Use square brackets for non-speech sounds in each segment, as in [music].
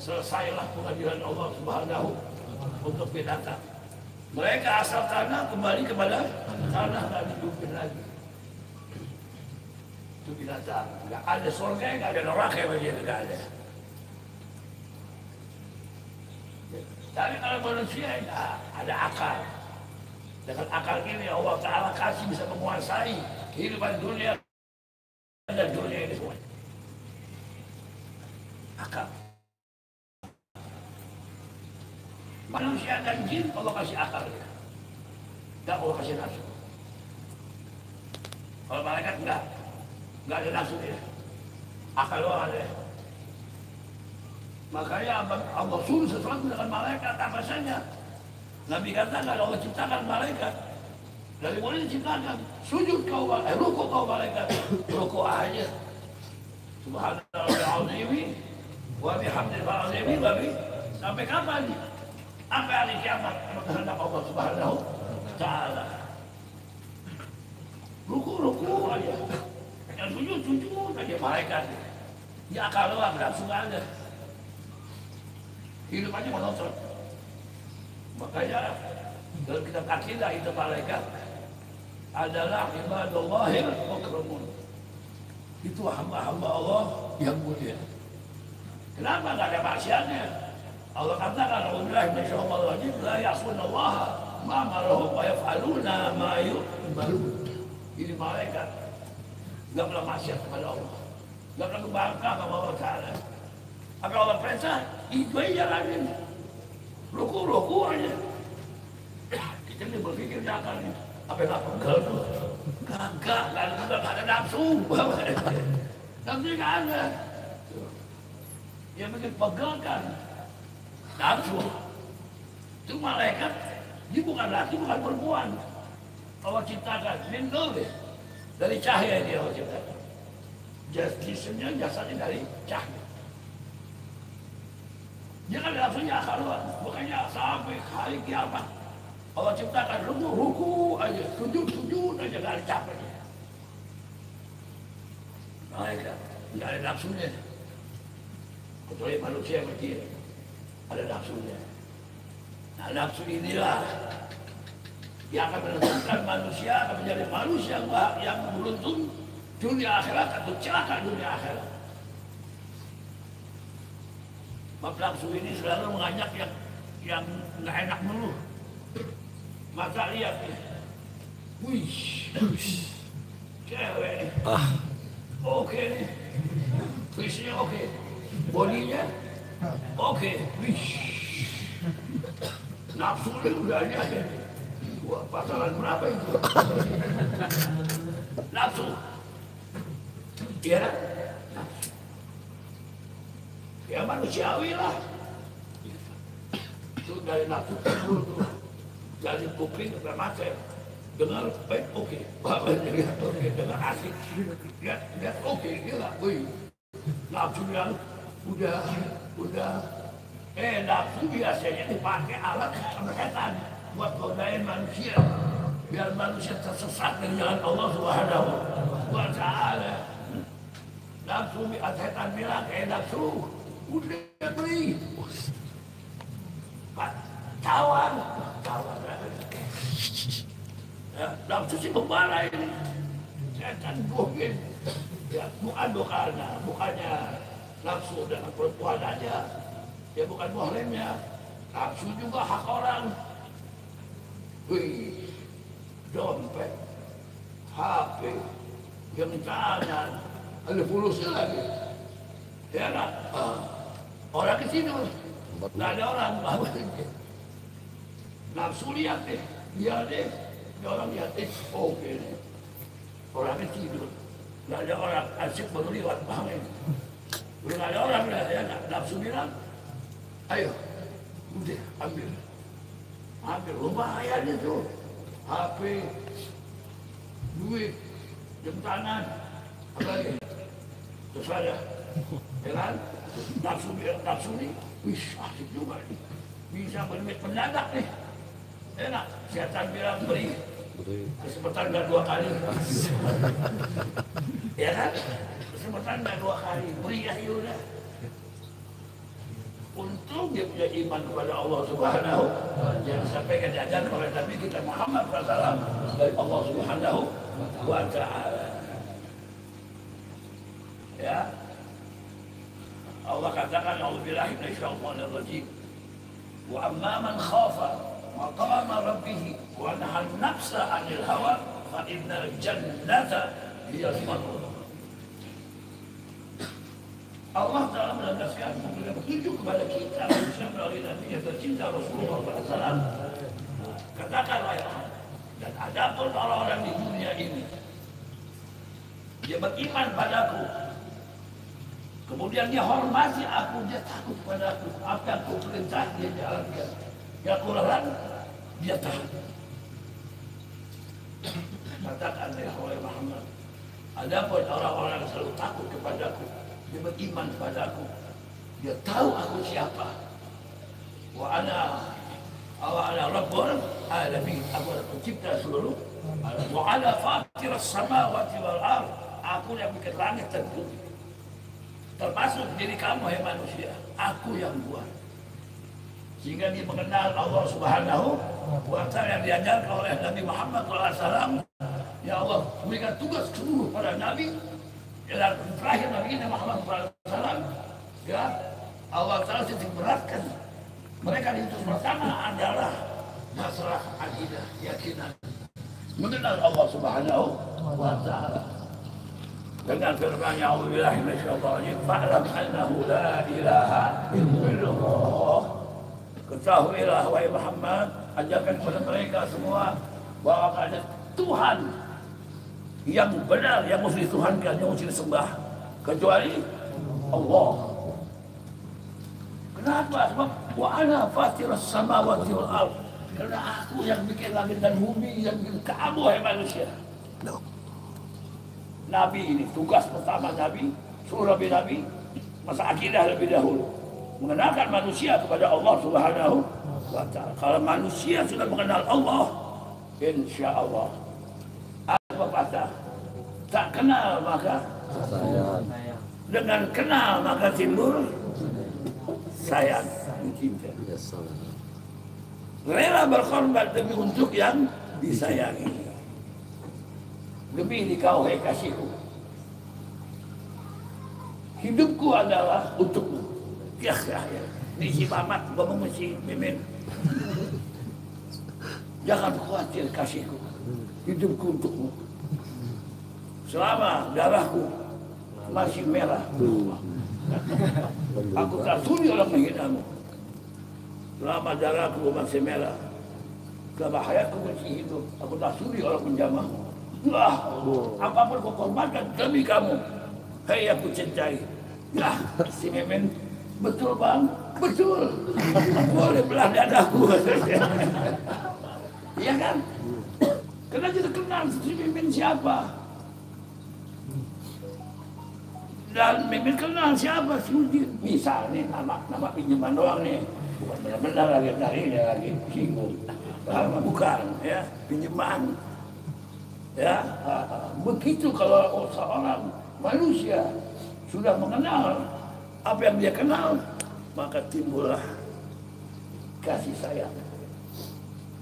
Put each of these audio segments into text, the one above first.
selesailah pengadilan Allah Subhanahu untuk binatang. Mereka asal tanah kembali kepada tanah dan hidupin lagi. Itu binatang. Ada surga, nggak ada neraka bagi dia, nggak ada. Tapi kalau manusia ya, ada akal. Dengan akal ini Allah Ta'ala kasih bisa menguasai kehidupan dunia dan dunia ini semua. Akal. Manusia dan jin Allah kasih akal ya. Enggak Allah kasih nafsu. Kalau malaikat enggak. Enggak ada nafsu ya. Akal doang ada. Makanya Allah suruh sesuatu dengan malaikat apa saja. Nabi katakan Allah ciptakan malaikat. Dari mulai diciptakan, sujud kau malaikat, eh, kau malaikat, [coughs] ruku aja. Subhanallah azimi, wa bihamdil azimi, wa bi sampai kapan? Sampai hari kiamat kehendak Allah Subhanahu taala. Ruku ruku aja. Yang sujud sujud aja malaikat. Ya kalau suka ada. Hidup aja menonton. Makanya dalam kitab akidah itu malaikat adalah ibadallahil mukramun. Itu hamba-hamba Allah yang mulia. Kenapa nggak ada maksiatnya? Allah katakan, "Alhamdulillah min syaitanir rajim, la ya'sunallah ma amarahum wa yaf'aluna ma yu'marun." Ini malaikat nggak pernah maksiat kepada Allah. Nggak pernah membangkang kepada Allah Ta'ala. Apa Allah perintah, itu aja jalanin. Ruku-ruku aja. Kita ini berpikir jangan apa yang pegel tuh. Gagak, kan udah gak ada nafsu. Nafsu gak ada. Yang bikin pegel kan nafsu. Itu malaikat, dia bukan laki, bukan perempuan. Allah ciptakan, min Dari cahaya dia Allah ciptakan. Jisimnya, jasadnya dari cahaya. Jangan langsungnya akharuan. Bukannya sampai hari kiamat. Allah ciptakan ruku, ruku aja. Sujud, sujud aja. Gak ada capeknya. Mereka gak ada nafsunya. Kecuali manusia yang kecil. Ada nafsunya. Nah nafsu inilah yang akan menentukan manusia akan menjadi manusia yang, yang beruntung dunia akhirat atau celaka dunia akhirat. Bab nafsu ini selalu mengajak yang yang nggak enak dulu. Maka lihat nih. Wih, cewek nih. Ah, Oke nih. Fisiknya oke. Bodinya oke. Nafsu nih udah aja. Wah, pasaran berapa itu? Nafsu. Ya, ya manusiawi lah itu dari nafsu timbul tuh dari kuping ke mata dengar baik oke bapak lihat oke dengar asik lihat oke gila wih nafsu yang udah udah eh nafsu biasanya dipakai alat setan buat godain manusia. Biar manusia tersesat dari jalan Allah Subhanahu wa taala. Nafsu setan bilang eh nafsu udah Pak, tawar. Tawar ya, nafsu si pembara ini setan mungkin ya bukan bukannya bukannya nafsu dengan perempuan aja. Ya bukan muhrimnya nafsu juga hak orang. Wih dompet HP jam tangan ada fulusnya lagi. Ya kan Ah. orang ke sini nggak ada orang nafsu lihat deh. Dia deh. Dia orang lihat deh. Oke deh. Orangnya tidur nggak ada orang. Asik baru bangun nggak ada orang lah ya. Nggak nafsu bilang ayo udah ambil. Ambil lumayan itu HP duit jam tangan apa lagi? Terus ada ya kan? Nafsu nafsu nih wih asik juga nih. Bisa berduit mendadak nih. Enak setan bilang beri. Kesempatan nggak dua kali. [laughs] Ya kan nggak dua kali beri udah untung dia punya iman kepada Allah Subhanahu yang disampaikan diajarkan oleh Nabi kita Muhammad SAW dari Allah Subhanahu wa taala. Ya. Allah katakan A'udzubillahi minasyaitonir rajim. Wa amma man khafa maqama rabbih wa nahan nafsa 'anil hawa fa innal jannata hiya al Allah telah menegaskan memberikan petunjuk kepada kita khususnya melalui Nabi yang tercinta Rasulullah SAW. Katakanlah ya dan ada pun orang-orang di dunia ini dia beriman padaku kemudian dia hormati aku dia takut padaku apa yang aku perintah dia jalankan yang aku dia taat katakan ya Muhammad ada pun orang-orang yang selalu takut kepadaku dia beriman padaku dia tahu aku siapa. Wa ana wa ana rabbul alamin. Aku adalah pencipta seluruh. Wa ana fatir samawati wal ard. Aku yang bikin langit dan bumi. Termasuk diri kamu hai manusia. Aku yang buat. Sehingga dia mengenal Allah Subhanahu wa taala yang diajarkan oleh Nabi Muhammad SAW ya Allah berikan tugas seluruh para nabi dan terakhir Nabi kita Muhammad SAW ya Allah Taala titik beratkan. Mereka diutus pertama adalah masalah akidah keyakinan. Mengenal Allah Subhanahu wa taala. Dengan firman-Nya A'udzubillahi minasyaitonir fa'lam annahu la ilaha illallah. Ketahuilah wahai Muhammad ajarkan kepada mereka semua bahwa ada Tuhan yang benar yang mesti Tuhankan yang mesti disembah. Kecuali Allah. Kenapa? Sebab wa ana fatiras samawati wal ard. Karena aku yang bikin langit dan bumi yang bikin kamu hai manusia. No. Nabi ini tugas pertama Nabi suruh Nabi Nabi masa akidah lebih dahulu. Mengenalkan manusia kepada Allah Subhanahu wa taala. Kalau manusia sudah mengenal Allah, insya Allah kenal maka sayang. dengan kenal maka timbul sayang cinta rela berkorban demi untuk yang disayangi. Demi kau hai kasihku. Hidupku adalah untukmu. Ya ya ya. Ini si Mamat ngomong si Mimin. Jangan khawatir kasihku. Hidupku untukmu selama darahku masih merah. Aku tak sudi orang menghinamu selama darahku masih merah selama hayatku masih hidup. Aku tak sudi orang menjamahmu lah apa pun kau korbankan demi kamu hei aku cintai. Lah si Memen betul bang? Betul. Boleh belah dadaku. Iya kan? Karena kita kenal si Mimin siapa dan Mimin kenal siapa si Udin. Misal nih nama nama pinjaman doang nih. Bukan benar-benar lagi dari dia lagi singgung. Lama bukan ya pinjaman. Ya begitu kalau seorang manusia sudah mengenal apa yang dia kenal maka timbullah kasih sayang.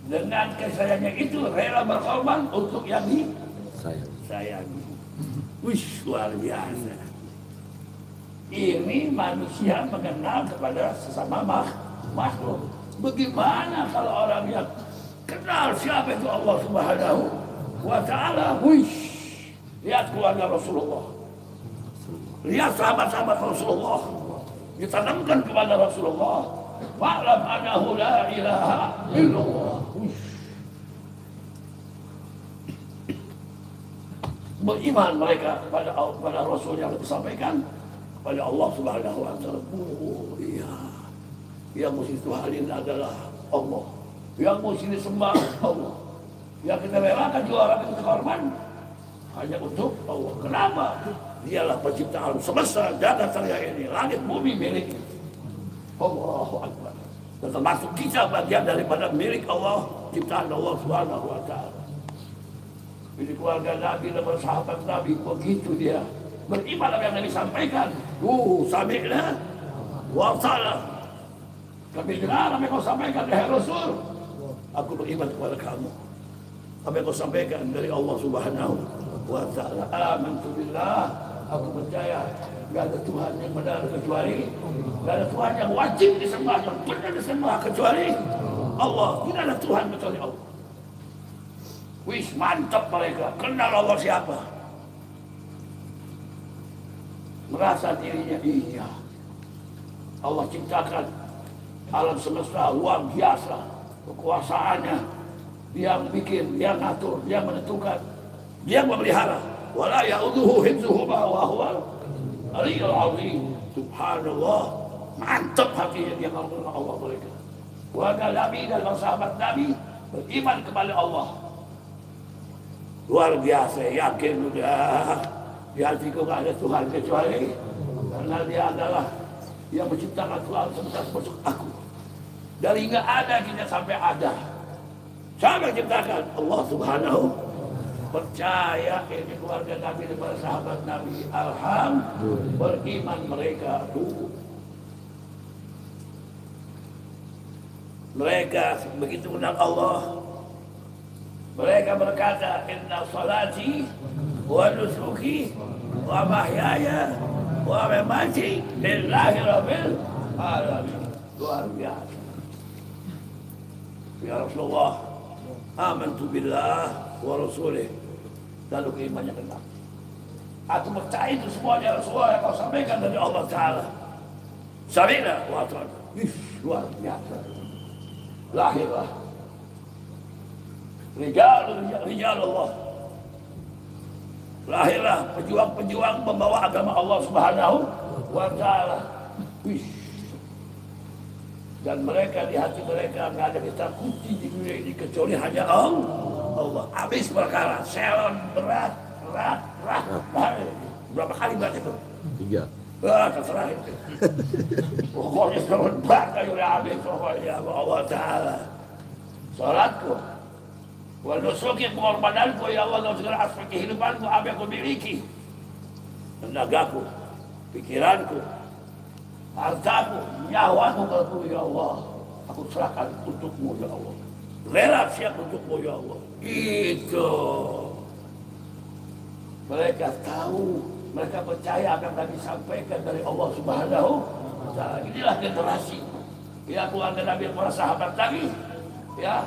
Dengan kasih sayangnya itu rela berkorban untuk yang disayangi. Wih luar biasa ini manusia mengenal kepada sesama makhluk. Bagaimana kalau orang yang kenal siapa itu Allah Subhanahu wa taala? Wish. Lihat keluarga Rasulullah. Lihat sahabat-sahabat Rasulullah. Ditanamkan kepada Rasulullah. Fa'lam anahu la ilaha illallah. Beriman mereka pada pada Rasul yang disampaikan pada Allah Subhanahu wa taala. Oh iya. Yang mesti Tuhan ini adalah Allah. Yang mesti disembah [coughs] Allah. Yang kita relakan juara kita korban hanya untuk Allah. Kenapa? Dialah pencipta alam semesta jagat raya ini, langit bumi milik Allahu Akbar. Dan termasuk kita bagian daripada milik Allah, ciptaan Allah Subhanahu wa taala. Ini keluarga Nabi dan sahabat Nabi begitu dia beriman apa yang Nabi sampaikan. Uh, sami'na wa. Tapi dengar apa yang kau sampaikan dari Rasul. Aku beriman kepada kamu. Apa yang kau sampaikan dari Allah Subhanahu wa taala. Amantu billah. Aku percaya Gak ada Tuhan yang benar kecuali Gak ada Tuhan yang wajib disembah Yang benar disembah kecuali Allah Tidak ada Tuhan kecuali Allah Wis mantap mereka Kenal Allah siapa Merasa dirinya iya Allah ciptakan alam semesta luar biasa kekuasaannya yang bikin, dia ngatur, dia menentukan dia memelihara wala ya'uduhu hibzuhuma wa huwa Aliyul Azim. Subhanallah. Mantap hatinya dia kalau Allah mereka. Warga Nabi dan sahabat Nabi beriman kepada Allah. Luar biasa, yakin udah. Di hatiku gak ada Tuhan kecuali karena dia adalah yang menciptakan Tuhan semesta masuk aku. Dari nggak ada kita sampai ada. Yang ciptakan? Allah Subhanahu percaya ini keluarga Nabi para sahabat Nabi Alhamdulillah beriman mereka dulu mereka begitu kenal Allah mereka berkata inna salati wa nusuki wa mahyaya wa mamati lillahi rabbil alamin. Luar biasa. Ya Rasulullah amantu billah wa rasulih. Lalu keimannya kena aku percaya itu semuanya Rasulullah yang kau sampaikan dari Allah Ta'ala. Samina wa ta'ala luar biasa. Lahirlah rijal rijal Allah lahirlah pejuang-pejuang membawa agama Allah Subhanahu wa taala. Dan mereka di hati mereka nggak ada kita kunci di dunia ini kecuali hanya Allah. Allah. Habis perkara, selon berat, berat, berat. Berapa kali berat itu? Tiga. Ah, terserah itu. Pokoknya selon berat kayu udah habis pokoknya Allah Ta'ala. Salatku, Wal nusuki pengorbananku ya Allah dalam segala aspek kehidupanku apa yang aku miliki. Tenagaku, pikiranku, hartaku, nyawaku kalau ya Allah. Aku serahkan untukmu ya Allah. Rela siap untukmu ya Allah. Itu. Mereka tahu, mereka percaya yang kami sampaikan dari Allah Subhanahu wa taala. Inilah generasi ya keluarga Nabi para sahabat tadi ya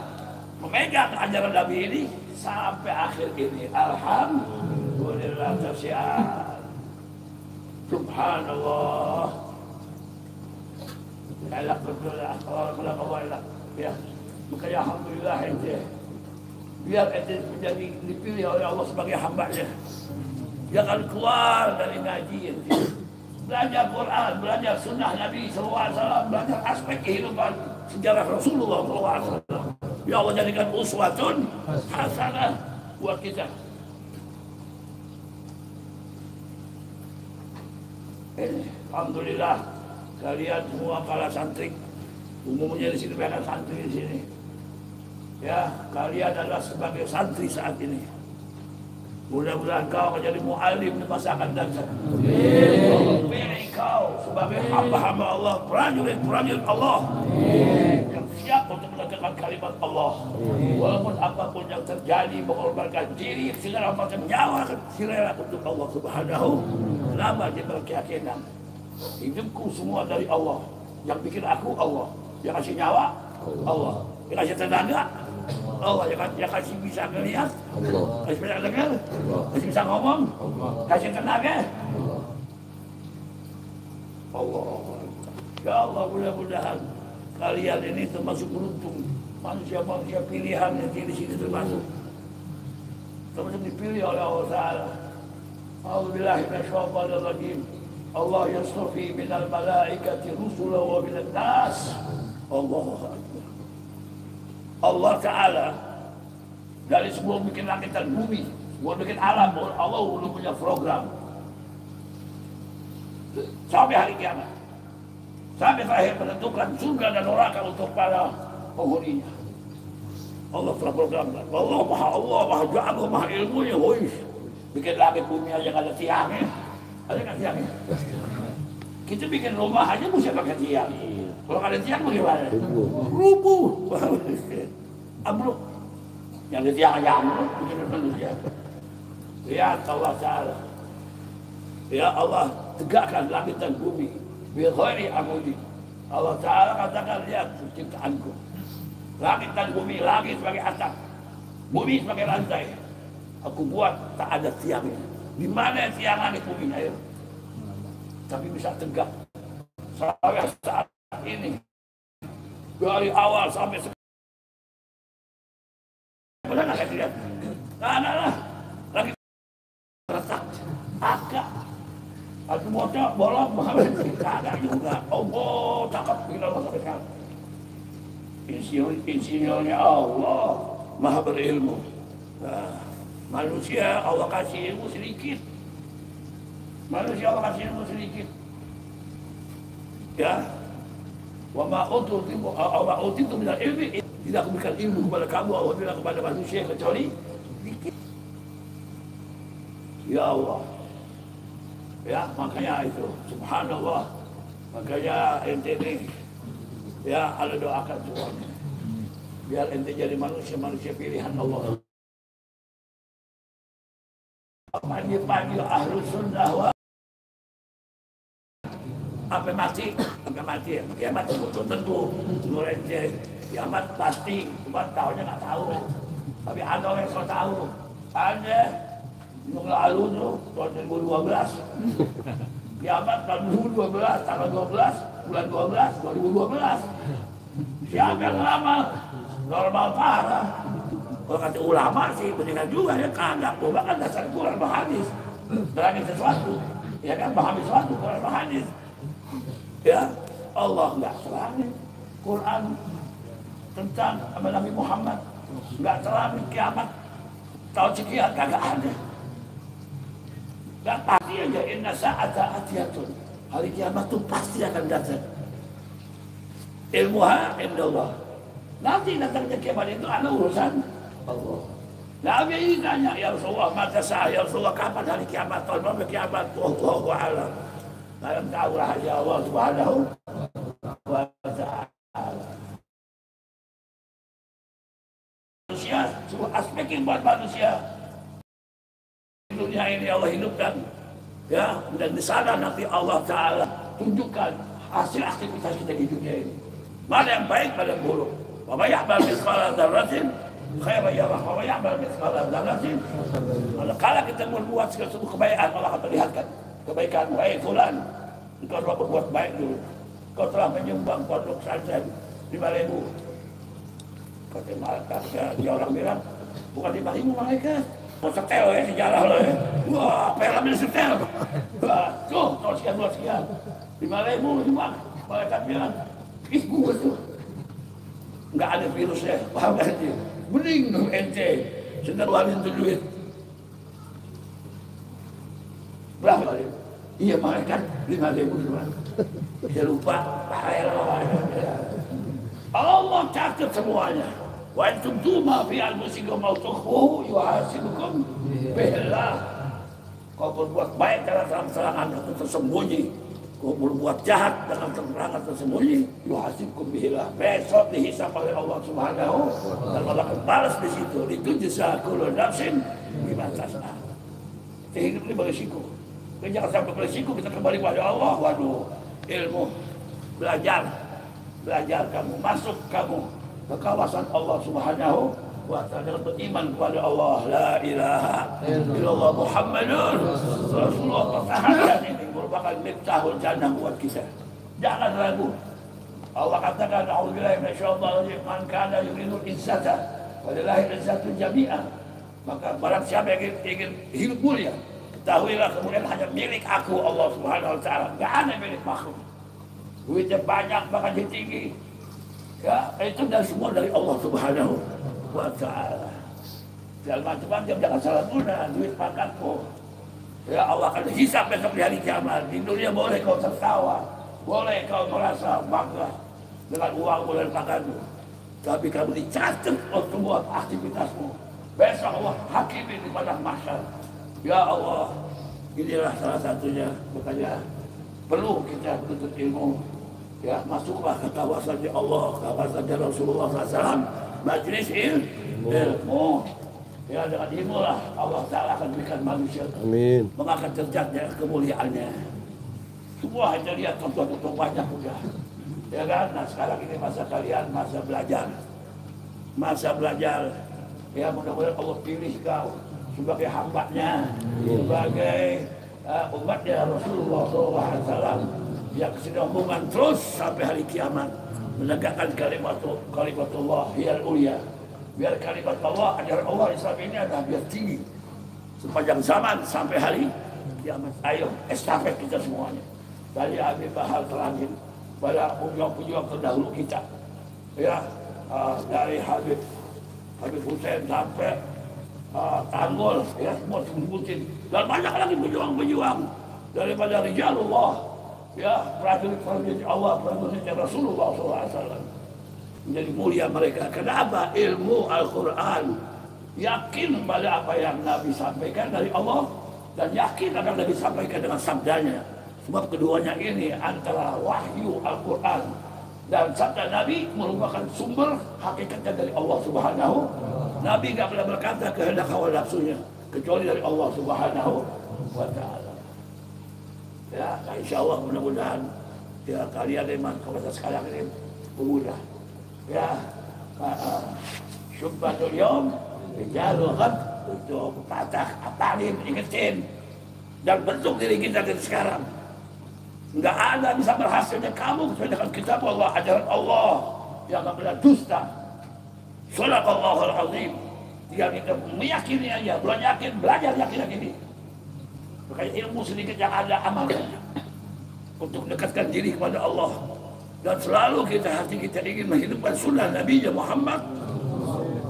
memegang ajaran Nabi ini sampai akhir ini. Alhamdulillah tersiar. Subhanallah. Elak lah. Kalau Allah elak. Ya. Makanya Alhamdulillah ente biar ente menjadi dipilih oleh Allah sebagai hambanya. Jangan keluar dari ngaji ente. Belajar Quran, belajar sunnah Nabi SAW, belajar aspek kehidupan sejarah Rasulullah SAW. Ya Allah jadikan uswatun hasanah buat kita. Eh, Alhamdulillah kalian semua para santri umumnya di sini banyak santri di sini Ya, kalian adalah sebagai santri saat ini. Mudah-mudahan kau menjadi mu'alim di masa akan datang. Pilih kau sebagai hamba-hamba Allah, prajurit-prajurit Allah. Yang menegakkan kalimat Allah. Walaupun apa pun yang terjadi, mengorbankan diri, segala macam nyawa, sirela untuk Allah subhanahu. Lama dia berkeyakinan. Hidupku semua dari Allah. Yang bikin aku Allah. Yang kasih nyawa, Allah. Yang kasih tenaga, Allah yang, yang kasih bisa Allah. kasih bisa dengar, Allah. kasih bisa ngomong, Allah. kasih tenaga. Allah. Ya Allah mudah-mudahan kalian ini termasuk beruntung manusia-manusia pilihan yang di sini termasuk termasuk dipilih oleh Allah Taala. Alhamdulillah rajim. Allah yastafi minal malaikati rusula wa minal nas. Allah Allah Ta'ala dari sebelum bikin langit dan bumi, sebelum bikin alam, Allah udah punya program. Sampai hari kiamat. Sampai terakhir menentukan surga dan neraka untuk para penghuninya. Allah telah programkan. Allah maha Allah, maha jago, maha ilmunya. Wih, bikin langit bumi aja gak ada tiangnya. Ada nggak tiangnya? Kita bikin rumah aja mesti pakai tiang. Kalau ada tiang bagaimana? Rubuh. [laughs] Ambruk. Yang di tiang aja ambruk, begitu manusia. Ya Allah Ta'ala. Ya Allah, tegakkan langit dan bumi. Bihari amudi. Allah Ta'ala katakan, lihat ciptaanku. Langit dan bumi, langit sebagai atap. Bumi sebagai lantai. Aku buat tak ada tiangnya. Di mana tiang langit bumi ayo? Tapi bisa tegak. Sampai saat ini. Dari awal sampai sekarang. Benar nggak lihat? Nah, nah, nah. Lagi retak. Aku bocah bolong Muhammad kagak juga. Oh, cakep gila sampai sekarang. Insinyur, insinyurnya Allah maha berilmu. Nah, manusia Allah kasih ilmu sedikit. Manusia Allah kasih ilmu sedikit. Ya, wa ma utitu wa utitu min ilmi tidak memberikan ilmu kepada kamu Allah bilang kepada manusia kecuali sedikit. Ya Allah. Ya, makanya itu subhanallah. Makanya ente ini ya Allah doakan Tuhan. Biar ente jadi manusia-manusia pilihan Allah. Panggil-panggil ahlu sunnah wa mati, sampai mati, kiamat tentu tentu, ente, kiamat pasti, cuma tahunya nggak tahu. Tapi ada orang yang tahu, ada yang lalu tuh tahun 2012, kiamat [laughs] tahun 2012, tanggal 12, bulan 12, 2012. Siapa yang lama? Normal parah. Kalau kata ulama sih benar juga ya kagak. Gua kan dasar Quran hadis. Berani sesuatu. Ya kan pahami sesuatu Quran hadis. Ya Allah nggak serangin Quran tentang Nabi Muhammad nggak serangin kiamat tahun sekian kagak ada. Dan pasti aja inna sa'ata atiyatun. Hari kiamat itu pasti akan datang. Ilmuha indallah. Nanti datangnya kiamat itu ada urusan Allah. Nabi ini tanya, ya Rasulullah, mata saya, ya Rasulullah, kapan hari kiamat? Tahun berapa kiamat? Wallahu a'lam. Dalam tahu rahasia Allah subhanahu wa ta'ala. Manusia, aspek yang buat manusia. Dunia ini Allah hidupkan. Ya, dan di sana nanti Allah Ta'ala tunjukkan hasil aktivitas kita di dunia ini. Mana yang baik, mana yang buruk. Wa may ya'mal mithqala dzarratin khairan yarah wa may ya'mal mithqala dzarratin kalau kita berbuat segala sesuatu kebaikan Allah akan perlihatkan kebaikan baik fulan engkau telah berbuat baik dulu kau telah menyumbang pondok pesantren lima ribu kata malaikat dia orang bilang bukan lima ribu malaikat mau setel ya sejarah lo ya. Wah ini setel? Wah tuh tahun sekian dua sekian. Lima ribu cuma malaikat bilang? Ih gue tuh. Nggak ada virusnya paham gak sih? Mending dong ente sedang luarin tuh duit. Berapa kali iya malaikat lima ribu cuma saya lupa Allah catat semuanya wa antum tuma fi al-musikum mau tukhfu yuhasibukum billah kau berbuat baik dalam terang-terangan atau tersembunyi. Kau berbuat jahat dengan terang-terangan tersembunyi yuhasibkum bihillah besok dihisap oleh Allah Subhanahu dan Allah akan balas di situ. Itu jasa kullu nafsin bima tasna hidup ini berisiko. Jangan sampai berisiko kita kembali kepada Allah. Waduh ilmu. Belajar. Belajar kamu masuk kamu ke kawasan Allah Subhanahu wa ta'ala beriman kepada Allah. La ilaha illallah Muhammadun Rasulullah. Pertahankan ini merupakan miftahul jannah buat kita. Jangan ragu. Allah katakan a'udzubillahi minasyaitonir man kana yuridu izzata walillahi izzatu jami'an maka barang siapa yang ingin hidup mulia ketahuilah kemudian hanya milik aku Allah Subhanahu wa taala. Enggak ada milik makhluk. Duitnya banyak bahkan tinggi ya itu dari semua dari Allah Subhanahu wa ta'ala. Jangan macam-macam, jangan salah guna Duit makanmu Ya Allah akan hisap besok di hari kiamat. Di dunia boleh kau tertawa Boleh kau merasa bangga Dengan uangmu dan makanmu Tapi kamu dicatat untuk semua aktivitasmu. Besok Allah hakimi di padang mahsyar. Ya Allah Inilah salah satunya. Makanya perlu kita menuntut ilmu ya masuklah ke kawasannya Allah, kawasannya Rasulullah SAW, majlis ilmu. Ya dengan ilmu lah Allah Ta'ala akan berikan manusia Amin. mengangkat derajatnya, kemuliaannya. Semua hanya lihat contoh-contoh banyak udah. Ya kan? Nah sekarang ini masa kalian masa belajar. Masa belajar. Ya mudah-mudahan Allah pilih kau sebagai hambanya, sebagai uh, umatnya Rasulullah SAW yang kesinambungan terus sampai hari kiamat menegakkan kalimat kalimatullah yang ulia. Biar kalimat Allah ajaran Allah Islam ini adalah biar tinggi. Sepanjang zaman sampai hari kiamat. Ayo estafet kita semuanya. Dari Habib Bahal terakhir pada pejuang-pejuang terdahulu kita. Ya uh, dari Habib Habib Hussein sampai uh, Tanggul ya semua sebutin. Dan banyak lagi pejuang-pejuang daripada Rijalullah ya prajurit-prajurit Allah prajurit Rasulullah SAW menjadi mulia mereka. Kenapa? Ilmu Al-Quran. Yakin pada apa yang Nabi sampaikan dari Allah dan yakin akan Nabi sampaikan dengan sabdanya. Sebab keduanya ini antara wahyu Al-Quran dan sabda Nabi merupakan sumber hakikatnya dari Allah Subhanahu. Nabi nggak pernah berkata kehendak hawa nafsunya kecuali dari Allah Subhanahu wa taala. Ya, nah insya Allah mudah-mudahan ya kalian memang kepada sekarang ini pemuda ya syubbatul yom rijalul ghad untuk patah apalin ingetin dan bentuk diri kita dari sekarang. Nggak ada bisa berhasilnya kamu kecuali dengan kitab Allah ajaran Allah yang nggak pernah dusta. Sadaqallahul azim tinggal kita meyakini aja belum yakin belajar yakin ini makanya ilmu sedikit yang ada amalkan untuk mendekatkan diri kepada Allah. Dan selalu kita hati kita ingin menghidupkan sunnah Nabi Muhammad.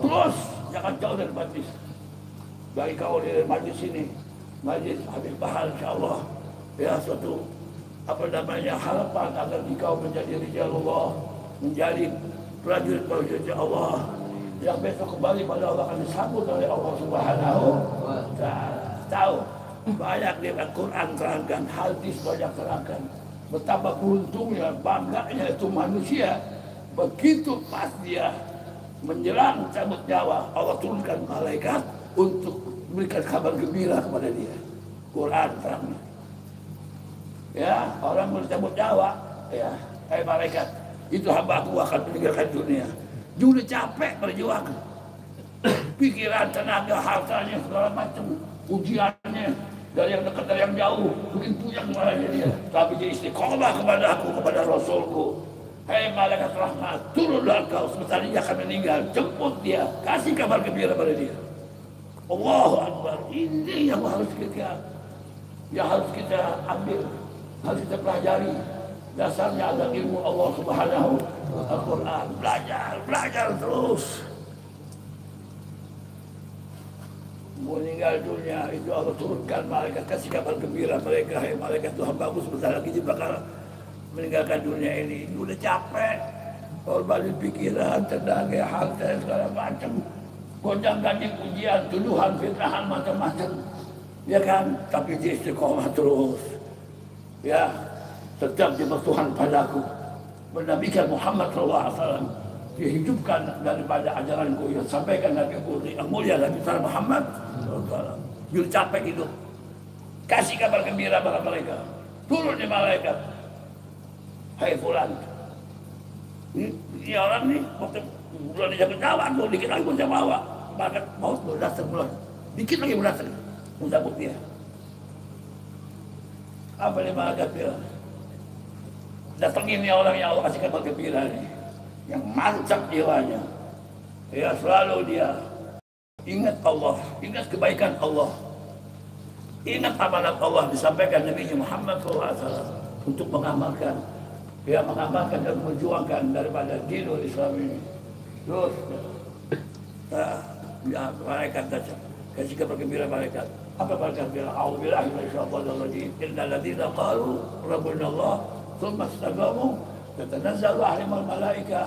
Terus jangan jauh dari majlis. Bagi kau dari majlis ini majlis Habib Bahal insyaAllah. Ya suatu apa namanya harapan agar kau menjadi rijalullah menjadi prajurit-prajurit Allah. Yang besok kembali pada Allah akan disambut oleh Allah Subhanahu wa taala. Tahu banyak di Al-Quran terangkan, hadis banyak terangkan betapa beruntungnya, bangganya itu manusia. Begitu pas dia menjelang cabut nyawa, Allah turunkan malaikat untuk memberikan kabar gembira kepada dia. Quran terangnya. Ya, orang mencabut nyawa, ya, hai malaikat, itu hamba aku akan meninggalkan dunia. Dunia capek berjuang. Pikiran, tenaga, hartanya, segala macam, ujiannya, dari yang dekat dari yang jauh. Mungkin punya ke mana dia. Tapi dia istiqomah kepada aku kepada Rasulku. Hei malaikat rahmat turunlah kau sebentar dia akan meninggal. Jemput dia. Kasih kabar gembira pada dia. Allahu Akbar. Ini yang harus kita yang harus kita ambil. Harus kita pelajari. Dasarnya ada ilmu Allah Subhanahu Al-Quran. Belajar belajar terus meninggal dunia itu Allah turunkan malaikat kasih kabar gembira mereka hai malaikat Tuhan bagus sebentar lagi dia bakal meninggalkan dunia ini. Udah capek korban pikiran tenaga harta segala macam. Gonjang ganjing ujian tuduhan fitnahan macam-macam. Ya kan? Tapi dia istiqomah terus. Ya tetap dia bertuhan padaku. Menabikan Muhammad SAW dihidupkan daripada ajaranku yang sampaikan Nabi mulia Nabi Muhammad Jul capek itu. Kasih kabar gembira pada mereka. Turun di malaikat. Hai fulan. Ini, ini orang nih waktu bulan dia ketawa tuh dikit lagi pun. Malaikat maut mau datang bulan. Dikit lagi mau datang. Mau cabut dia. Apa nih malaikat bilang? Datangin nih orang yang Allah kasih kabar gembira nih. Yang mantap jiwanya. Ya selalu dia Ingat Allah, ingat kebaikan Allah. Ingat amanat Allah disampaikan Nabi Muhammad SAW untuk mengamalkan. Ya mengamalkan dan memperjuangkan daripada dinul Islam ini. Terus, nah, ya, malaikat saja. Kasih kabar gembira malaikat. Apa malaikat bilang? A'udzubillahi minasyaitonirrajim. Innal ladzina qalu rabbuna Allah thumma istaqamu tatanazzalu alaihimul malaikah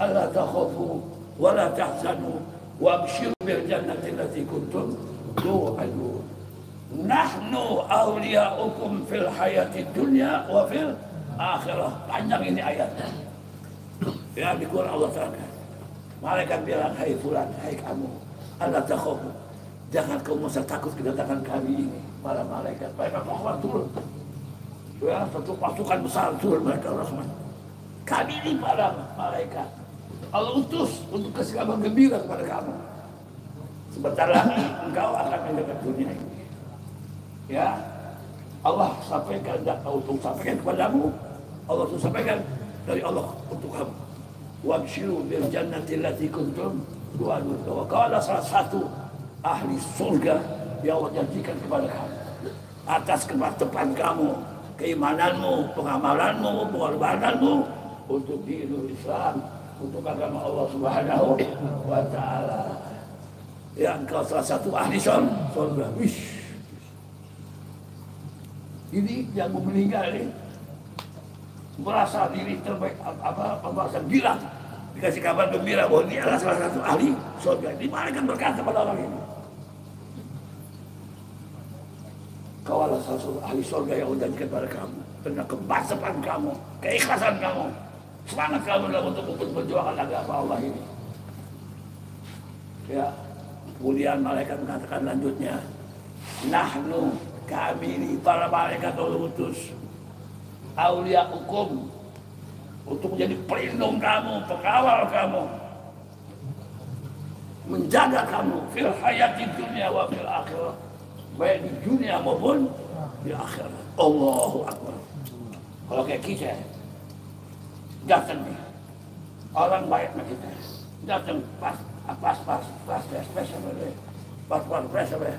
alla takhafu wa la tahzanu وابشروا بالجنة التي كنتم توعدون نحن أولياؤكم في الحياة الدنيا وفي akhirah. Panjang ini ayatnya. Ya di Quran Allah terangkan. Malaikat bilang, hai fulan, hai kamu. Allah takhofu. Jangan kamu merasa takut kedatangan kami ini. Para malaikat. Mereka pokoknya turun. Ya, satu pasukan besar turun mereka Rahman. Kami ini para malaikat. Allah utus untuk kasih kabar gembira kepada kamu. Sebentar lagi engkau akan mendapat dunia ini. Ya, Allah sampaikan dan untuk sampaikan kepadamu. Allah itu sampaikan dari Allah untuk kamu. Wabshiru bil jannati allati kuntum tu'adun. Wa salah satu ahli surga yang Allah janjikan kepada kamu atas kemantapan kamu, keimananmu, pengamalanmu, pengorbananmu untuk di Islam, untuk agama Allah Subhanahu wa taala. Yang kau salah satu ahli surga. Wish. Ini yang meninggal ini merasa diri terbaik apa merasa gila dikasih kabar gembira bahwa dia adalah salah satu ahli surga. Mana kan berkata pada orang ini? Kau adalah salah satu ahli surga yang menjanjikan pada kamu tentang kebasapan kamu, keikhlasan kamu, semangat kamu dalam untuk berjuang agama Allah ini. Ya, kemudian malaikat mengatakan lanjutnya, Nahnu kami ini para malaikat Allah utus aulia hukum untuk menjadi pelindung kamu, pengawal kamu, menjaga kamu fil hayati dunia wa fil akhirat baik di dunia maupun di akhirat. Allahu Akbar. Kalau kayak kita, datang nih, orang baik sama kita, datang pas pas pas pas pas pas pas pas pas pas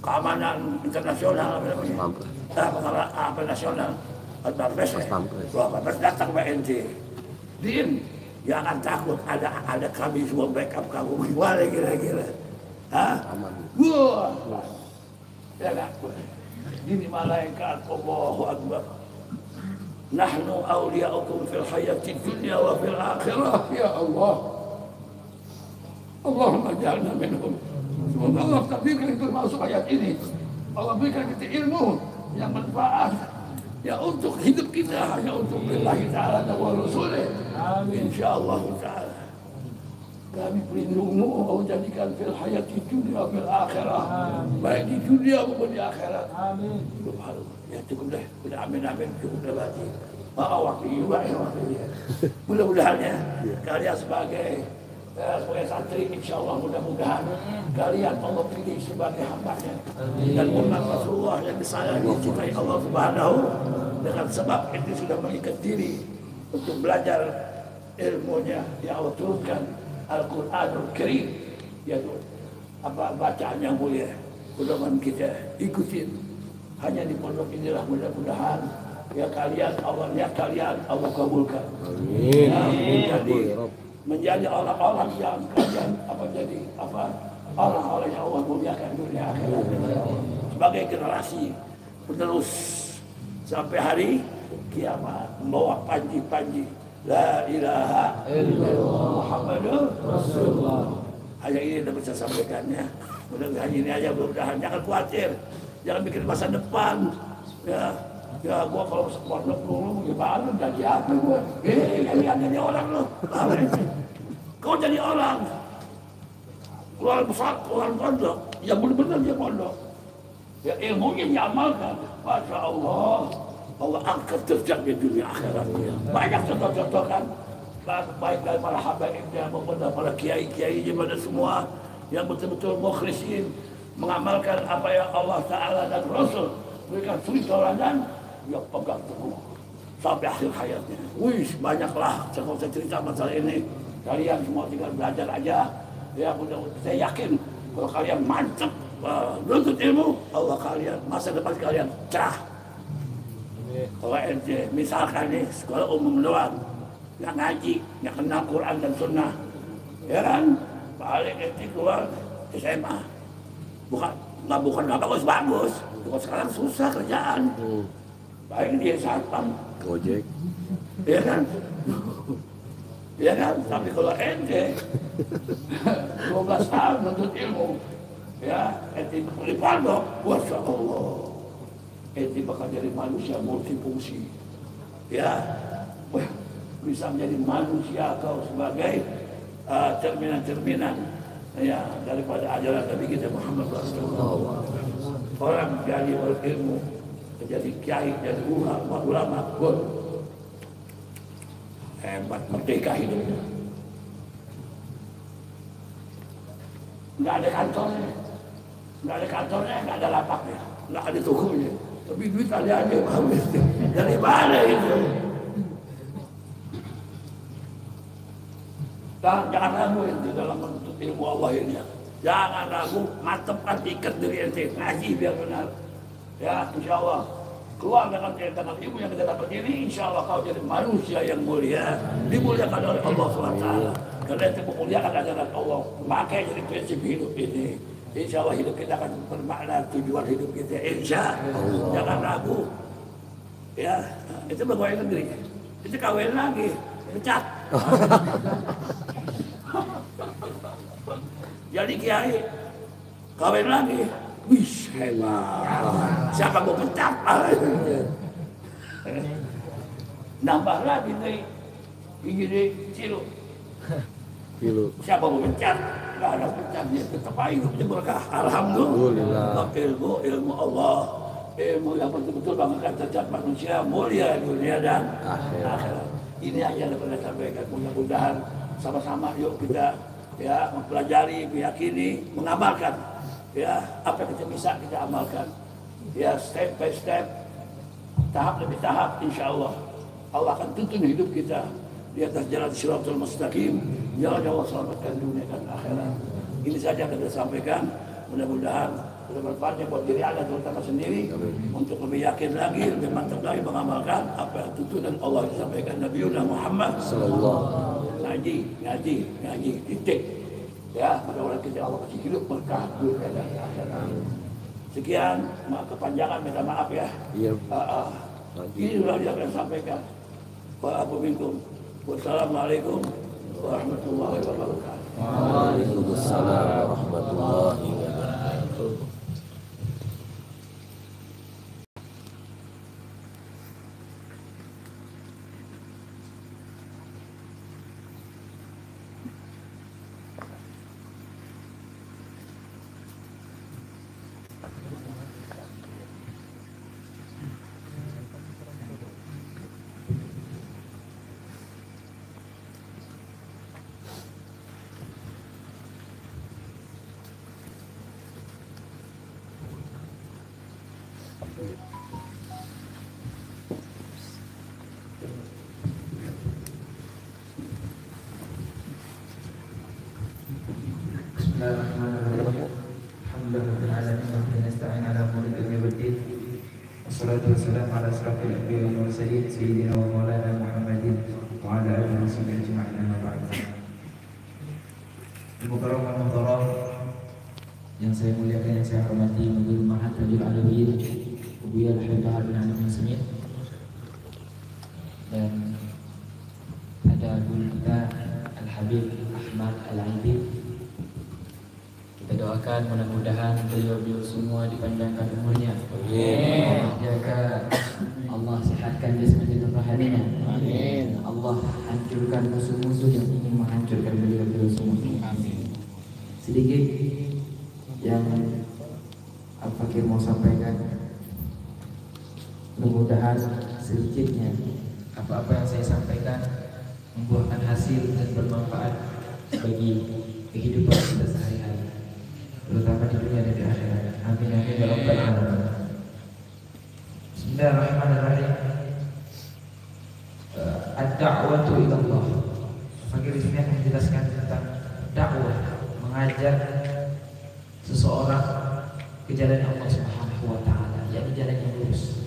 keamanan internasional apa apa nasional Pampres Pampres datang BNT Din jangan takut ada ada kami semua backup kamu gimana kira-kira Hah? Wah. Ya kan? Ini malaikat Allahu Akbar. Nahnu awliya'ukum fil hayati dunya wa fil akhirah. Ya Allah. Allahumma jalna minhum. Semoga Allah takdirkan itu masuk ayat ini. Allah berikan kita ilmu yang manfaat. Ya untuk hidup kita hanya untuk lillahi ta'ala wa rasulih. InsyaAllah ta'ala. Kami pelindungmu Allah jadikan fil hayat di dunia fil akhirah. Baik di dunia maupun di akhirat. Amin. Subhanallah. Ya cukup deh. Udah amin amin. Cukup deh berarti. Maaf waktu juga ya waktu Mudah-mudahan ya. Kalian sebagai ya, sebagai santri insya Allah mudah-mudahan kalian Allah pilih sebagai hambanya dan umat Rasulullah yang disayangi dicintai Allah Subhanahu dengan sebab itu sudah mengikat diri untuk belajar ilmunya yang Allah turunkan Al-Quranul Karim. Yaitu apa bacaan yang mulia. Mudah-mudahan kita ikutin. Hanya di pondok inilah mudah-mudahan. Ya kalian Allah lihat kalian Allah kabulkan. Amin. Ya, menjadi menjadi orang-orang yang kalian apa jadi apa orang-orang yang Allah muliakan dunia akhirat. Sebagai generasi penerus. Sampai hari kiamat membawa panji-panji La ilaha illallah Muhammadur Rasulullah. Hanya ini yang bisa sampaikannya. Mudah-mudahan ini aja mudah-mudahan jangan khawatir. Jangan bikin masa depan. Ya, ya gua kalau pondok dulu gimana jadi apa gua? Eh, kalian jadi orang lo. Kau jadi orang. Keluar besar, keluar pondok. Yang benar-benar dia pondok. Ya ilmunya diamalkan. Masya Allah. Allah angkat derajat di dunia akhirat. Banyak contoh-contoh kan. Baik dari para habaibnya maupun dari para kiai-kiai pada semua yang betul-betul mukhlisin mengamalkan apa yang Allah Ta'ala dan Rasul berikan suri toladan ya pegang teguh sampai akhir hayatnya. Wih, banyaklah saya saya cerita masalah ini. Kalian semua tinggal belajar aja. Ya, saya yakin kalau kalian mantap uh, ilmu, Allah kalian masa depan kalian cerah kalau ente misalkan nih sekolah umum doang, nggak ngaji, nggak kenal Quran dan Sunnah, ya kan? Balik ente keluar SMA, bukan nggak bukan nggak bagus bagus, kalau sekarang susah kerjaan. Hmm. Baik dia satpam, gojek, ya kan? ya kan? Tapi kalau ente 12 tahun menuntut ilmu, ya ente di pondok, masya Allah ente bakal jadi manusia multifungsi ya bisa menjadi manusia kau sebagai uh, cerminan-cerminan uh, ya daripada ajaran Nabi kita Muhammad Rasulullah. Orang jadi berilmu, jadi kiai, jadi ulama, ulama pun hebat merdeka hidupnya. Nggak ada kantornya, nggak ada kantornya, nggak ada lapaknya, nggak ada tokonya. Tapi duit ada aja, dari mana itu? Jangan, jangan ragu di dalam menuntut ilmu Allah ini. Jangan ragu, mantepkan ikat diri ente, ngaji biar benar. Ya, insya Allah. Keluar dengan dengan ilmu yang kita dapat ini, insya Allah kau jadi manusia yang mulia. Dimuliakan oleh Allah SWT. Karena itu memuliakan ajaran Allah. Makanya jadi prinsip hidup ini. Insya Allah hidup kita akan bermakna tujuan hidup kita. Insya Allah. Jangan ragu. Ya, itu pegawai negeri. Itu kawin lagi. Pecat. [laughs] Jadi kiai kawin lagi. Wih, hebat. Siapa mau pecat? [laughs] Nambah lagi nih. Ini cilu. Pilu. Siapa mau pecat? Gak ada dia tetap aja hidupnya berkah. Alhamdulillah. Ilmu ilmu Allah. Ilmu yang betul-betul banggakan tercat manusia mulia dunia dan akhirat. Ini aja yang pernah sampaikan. Mudah-mudahan sama-sama yuk kita ya mempelajari, meyakini, mengamalkan ya apa yang kita bisa kita amalkan ya step by step tahap demi tahap insya Allah Allah akan tuntun hidup kita di atas jalan siratul mustaqim jalan Allah selamatkan dunia dan akhirat ini saja yang kita sampaikan mudah-mudahan sudah bermanfaat buat diri anda terutama sendiri untuk lebih yakin lagi lebih mantap lagi mengamalkan apa yang tuntunan Allah disampaikan Nabi Muhammad Sallallahu ngaji, ngaji, ngaji, titik. Ya, mudah-mudahan kita Allah kasih hidup berkah dunia dan akhirat. Sekian, maaf kepanjangan, minta maaf ya. Iya. Uh, uh, ini sudah akan sampaikan. Wa abu minkum. Wassalamualaikum warahmatullahi wabarakatuh. Waalaikumsalam warahmatullahi wabarakatuh. Bismillahirrahmanirrahim. Alhamdulillahirabbil alamin wa nasta'in ala umuri dunya waddin. Yang saya muliakan yang saya hormati Mungkin Mahat Rajul Alawiyin Ubiyah Al-Hidahar bin Alamin Semit dan ada guru kita Al-Habib Ahmad Al-Aidid kita doakan mudah-mudahan beliau-beliau semua dipanjangkan umurnya. Allah jaga, Allah sehatkan jasmani dan rohaninya. Amin. Allah hancurkan musuh-musuh yang ingin menghancurkan beliau-beliau semua. Amin. Sedikit yang Al Fakir mau sampaikan. Mudah-mudahan sedikitnya apa-apa yang saya sampaikan membuahkan hasil dan bermanfaat bagi kehidupan kita sehari-hari terutama di dunia dan di akhirat. Amin amin ya rabbal alamin. Bismillahirrahmanirrahim. Uh, Ad-da'watu ila Allah. Fakir di sini akan menjelaskan tentang dakwah, mengajak seseorang ke jalan Allah Subhanahu wa taala, yakni jalan yang lurus.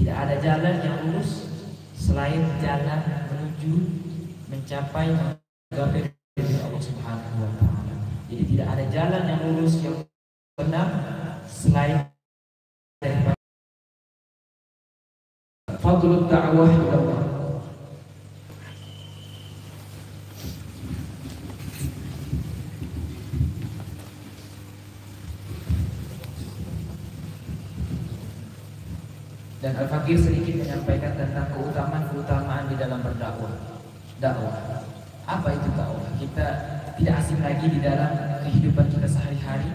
Tidak ada jalan yang lurus selain jalan menuju mencapai menggapai Allah Subhanahu wa taala. Jadi tidak ada jalan yang lurus yang benar selain daripada fadlul da'wah ila Allah. Dan Al-Fakir sedikit menyampaikan tentang keutamaan-keutamaan di dalam berdakwah. Dakwah. Apa itu dakwah? Kita tidak asing lagi di dalam kehidupan kita sehari-hari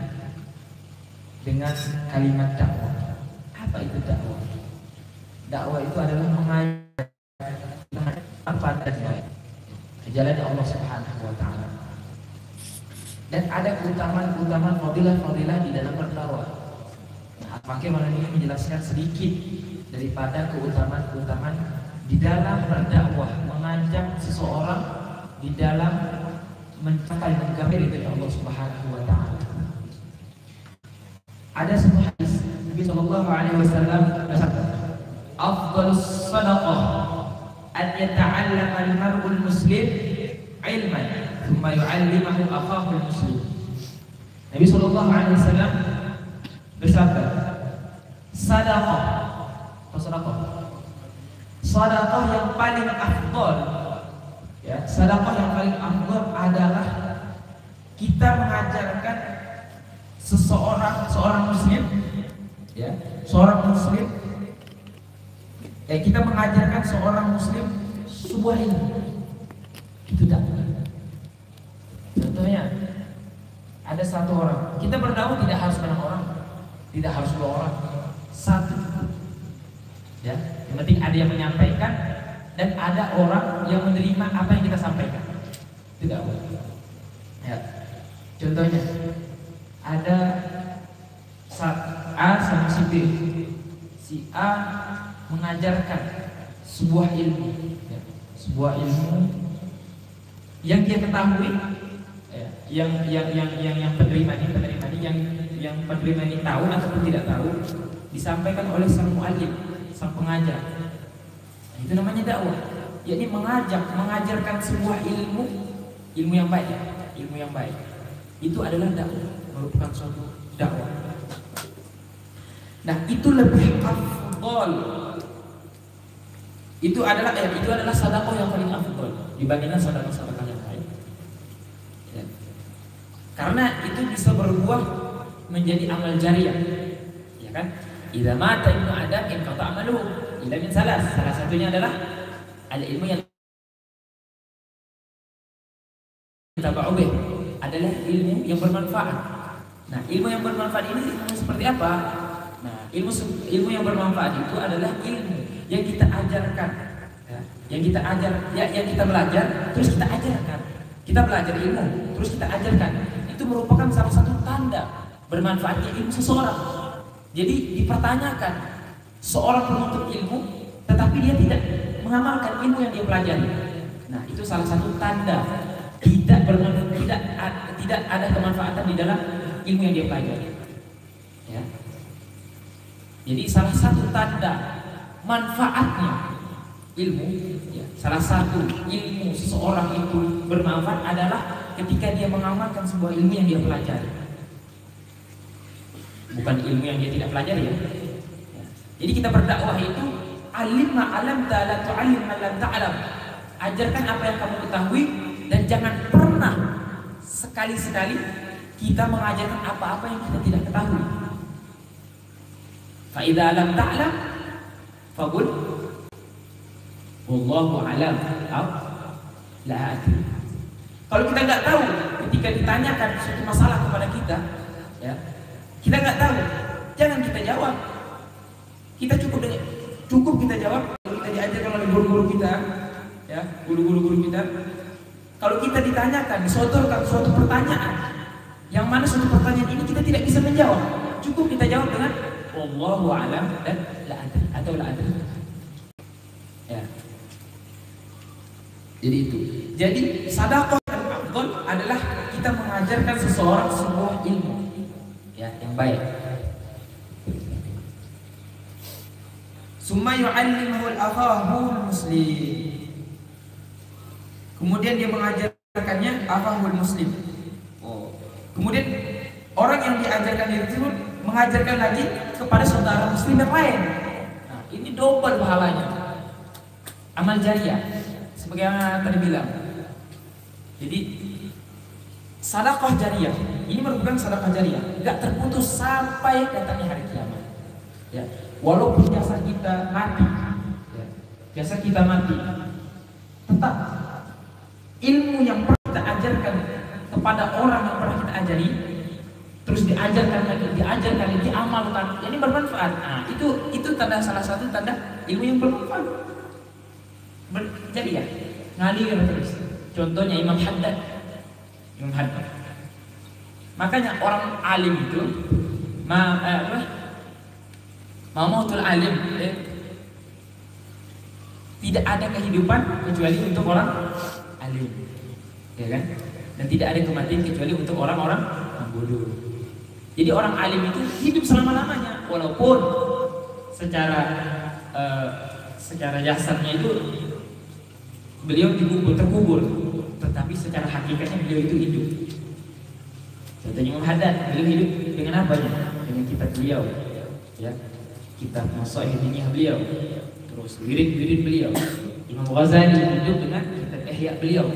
dengan kalimat dakwah. Apa itu dakwah? Dakwah itu adalah mengajak apa dan baik ke jalan Allah Subhanahu wa taala. Dan ada keutamaan-keutamaan fadilah-fadilah di dalam berdakwah. Nah, Fakir malam ini menjelaskan sedikit daripada keutamaan-keutamaan di dalam berdakwah, mengajak seseorang di dalam mencapai menggambar itu Allah Subhanahu wa taala. Ada sebuah hadis Nabi sallallahu alaihi wasallam bersabda, "Afdhalus sadaqah an yata'allama al-mar'ul muslim ilman thumma yu'allimahu akhahu al-muslim." Alaihi wasallam bersabda, "Sadaqah sedekah? Sedekah yang paling afdal ya, sedekah yang paling afdal adalah kita mengajarkan seseorang seorang muslim ya, seorang muslim ya kita mengajarkan seorang muslim sebuah ilmu. Itu dakwah. Contohnya ada satu orang, kita berdakwah tidak harus banyak orang, tidak harus dua orang, satu Ya, yang penting ada yang menyampaikan dan ada orang yang menerima apa yang kita sampaikan. Tidak. Ya. Contohnya ada A sama si B. Si A mengajarkan sebuah ilmu, ya, sebuah ilmu yang dia ketahui, ya, yang yang yang yang yang penerima ini penerima ini yang yang penerima ini tahu ataupun tidak tahu disampaikan oleh sang muallim sang pengajar. Nah, itu namanya dakwah. Jadi mengajak, mengajarkan sebuah ilmu, ilmu yang baik, ilmu yang baik. Itu adalah dakwah, merupakan suatu dakwah. Nah, itu lebih afdol. Itu adalah eh, itu adalah sedekah yang paling afdol dibandingkan sedekah-sedekah. Karena itu bisa berbuah menjadi amal jariah. Ya kan? Idza mata ibnu Adam in qata amaluhu illa min salas. Salah satunya adalah al ilmu yang tabauh adalah ilmu yang bermanfaat. Nah, ilmu yang bermanfaat ini ilmu seperti apa? Nah, ilmu ilmu yang bermanfaat itu adalah ilmu yang kita ajarkan. Ya, yang kita ajar, ya, yang kita belajar, terus kita ajarkan. Kita belajar ilmu, terus kita ajarkan. Merupakan salah satu tanda bermanfaatnya ilmu seseorang. Jadi dipertanyakan seorang penuntut ilmu tetapi dia tidak mengamalkan ilmu yang dia pelajari. Nah, itu salah satu tanda tidak bermanfaat, tidak tidak ada kemanfaatan di dalam ilmu yang dia pelajari. Ya. Jadi salah satu tanda manfaatnya ilmu, ya, salah satu ilmu seseorang itu bermanfaat adalah ketika dia mengamalkan sebuah ilmu yang dia pelajari bukan ilmu yang dia tidak pelajari ya. Jadi kita berdakwah itu alim ma alam ta'ala tu'alim ma lam ta'alam. Ajarkan apa yang kamu ketahui dan jangan pernah sekali-sekali kita mengajarkan apa-apa yang kita tidak ketahui. Fa idza lam ta'lam faqul wallahu alam atau la. Kalau kita nggak tahu ketika ditanyakan suatu masalah kepada kita, ya, kita nggak tahu, jangan kita jawab. Kita cukup dengan cukup kita jawab. Kalau kita diajarkan oleh guru-guru kita, ya guru-guru kita. Kalau kita ditanyakan, disodorkan suatu pertanyaan, yang mana suatu pertanyaan ini kita tidak bisa menjawab, cukup kita jawab dengan Allahu alam dan la adri atau la adri. Ya. Jadi itu. Jadi sadaqah adalah kita mengajarkan seseorang sebuah ilmu ya yang baik Summa yu'allimuhu al muslim. Kemudian dia mengajarkannya afahul muslim. Oh. Kemudian orang yang diajarkan itu mengajarkan lagi kepada saudara muslim yang lain. Nah, ini double pahalanya. Amal jariah sebagaimana tadi bilang. Jadi Sadaqah jariah ini merupakan sadaqah jariah, nggak terputus sampai datangnya hari kiamat. Ya. walaupun jasa kita mati, ya, jasa kita mati, tetap ilmu yang pernah kita ajarkan kepada orang yang pernah kita ajari, terus diajarkan lagi, diajarkan lagi, diamalkan, jadi bermanfaat. Nah, itu itu tanda salah satu tanda ilmu yang bermanfaat. Ber, jadi ya, ngalir terus. Contohnya Imam Haddad, Imam Haddad. Makanya orang alim itu, ma, eh, apa? Mautul alim, eh, tidak ada kehidupan kecuali untuk orang alim, ya kan? Dan tidak ada kematian kecuali untuk orang-orang yang bodoh. Jadi orang alim itu hidup selama-lamanya, walaupun secara uh, secara jasadnya itu beliau dikubur terkubur, tetapi secara hakikatnya beliau itu hidup. Contohnya Imam Haddad, beliau hidup dengan apa ya? Dengan kitab beliau, ya, kitab Masaih Diniyah beliau, terus wirid-wirid beliau. Imam Ghazali hidup dengan kitab Ihya beliau,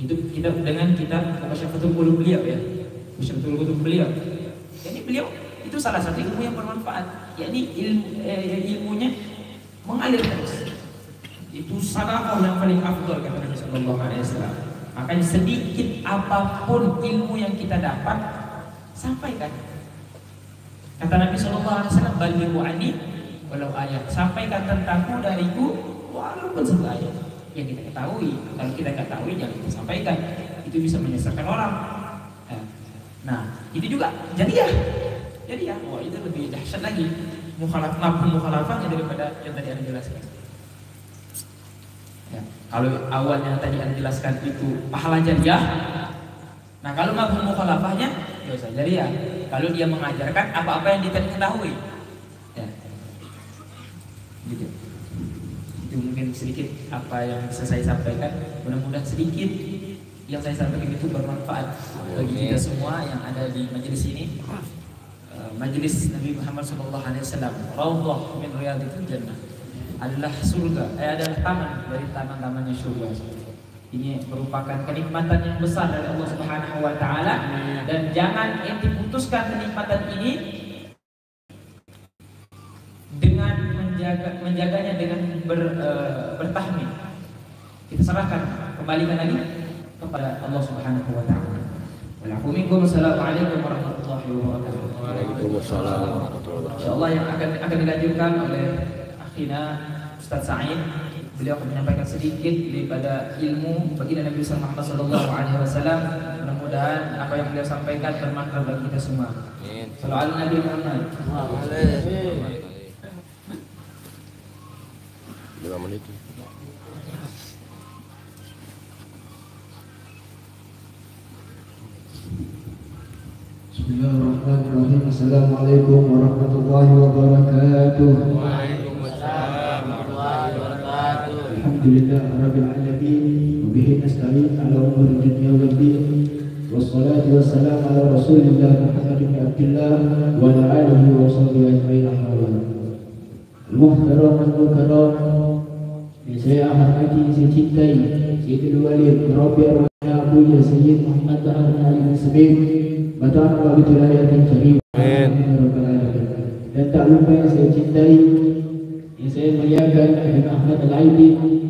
hidup kita dengan kitab Masyafatul Qulub beliau ya, Masyafatul Qulub beliau. Jadi beliau itu salah satu ilmu yang bermanfaat, yakni ilmu, eh, ilmunya mengalir terus. Itu sadaqah yang paling afdal kata Nabi Sallallahu Alaihi Wasallam. Makanya sedikit apa pun ilmu yang kita dapat sampaikan. Kata Nabi Sallallahu Alaihi Wasallam, "Balighu ani walau ayat." Sampaikan tentangku dariku walaupun satu ayat yang kita ketahui. Kalau kita ketahui jangan kita sampaikan. Itu bisa menyesatkan orang. Nah, itu juga jadi ya. Jadi ya, wah itu lebih dahsyat lagi mukhalaf mafhum mukhalafahnya daripada yang tadi Anda jelaskan. Ya, kalau awalnya tadi Anda jelaskan itu pahala jariah. Nah, kalau mafhum mukhalafahnya dosa jariah. Kalau dia mengajarkan apa-apa yang dia ketahui. Ya. Gitu. Itu mungkin sedikit apa yang bisa saya sampaikan. Mudah-mudahan sedikit yang saya sampaikan itu bermanfaat bagi kita semua yang ada di majelis ini. Uh, majelis Nabi Muhammad Wasallam, Raudhah min Jannah adalah surga, eh adalah taman dari taman-tamannya surga. Ini merupakan kenikmatan yang besar dari Allah Subhanahu Wa Taala dan jangan ente putuskan kenikmatan ini dengan menjaga menjaganya dengan ber, uh, bertahmid. Kita serahkan kembalikan lagi kepada Allah Subhanahu wa taala. Wassalamualaikum warahmatullahi wabarakatuh. Waalaikumsalam warahmatullahi wabarakatuh. Insyaallah yang akan akan dilanjutkan oleh akhina Ustaz Sa'id beliau akan menyampaikan sedikit daripada ilmu bagi Nabi Muhammad sallallahu alaihi wasallam. Mudah-mudahan apa yang beliau sampaikan bermanfaat bagi kita semua. Amin. Sallallahu Nabi Muhammad. Lima menit. Bismillahirrahmanirrahim. Assalamualaikum warahmatullahi wabarakatuh. Alhamdulillah rabbil alamin. Wa bihi nasta'in ala dunya wad din. Wassalatu wassalamu ala Rasulillah Muhammad bin Abdullah wa ala alihi wa sahbihi ajma'in. Muhtaram al-mukarram yang saya hormati, saya cintai, Sayyidul Walid, Rabbi Abu Ya Sayyid Muhammad Bahar Ali Sabib, Badan Allah Bilayatin Karim. Dan tak lupa yang saya cintai, yang saya muliakan Ahmad Al-Aidi,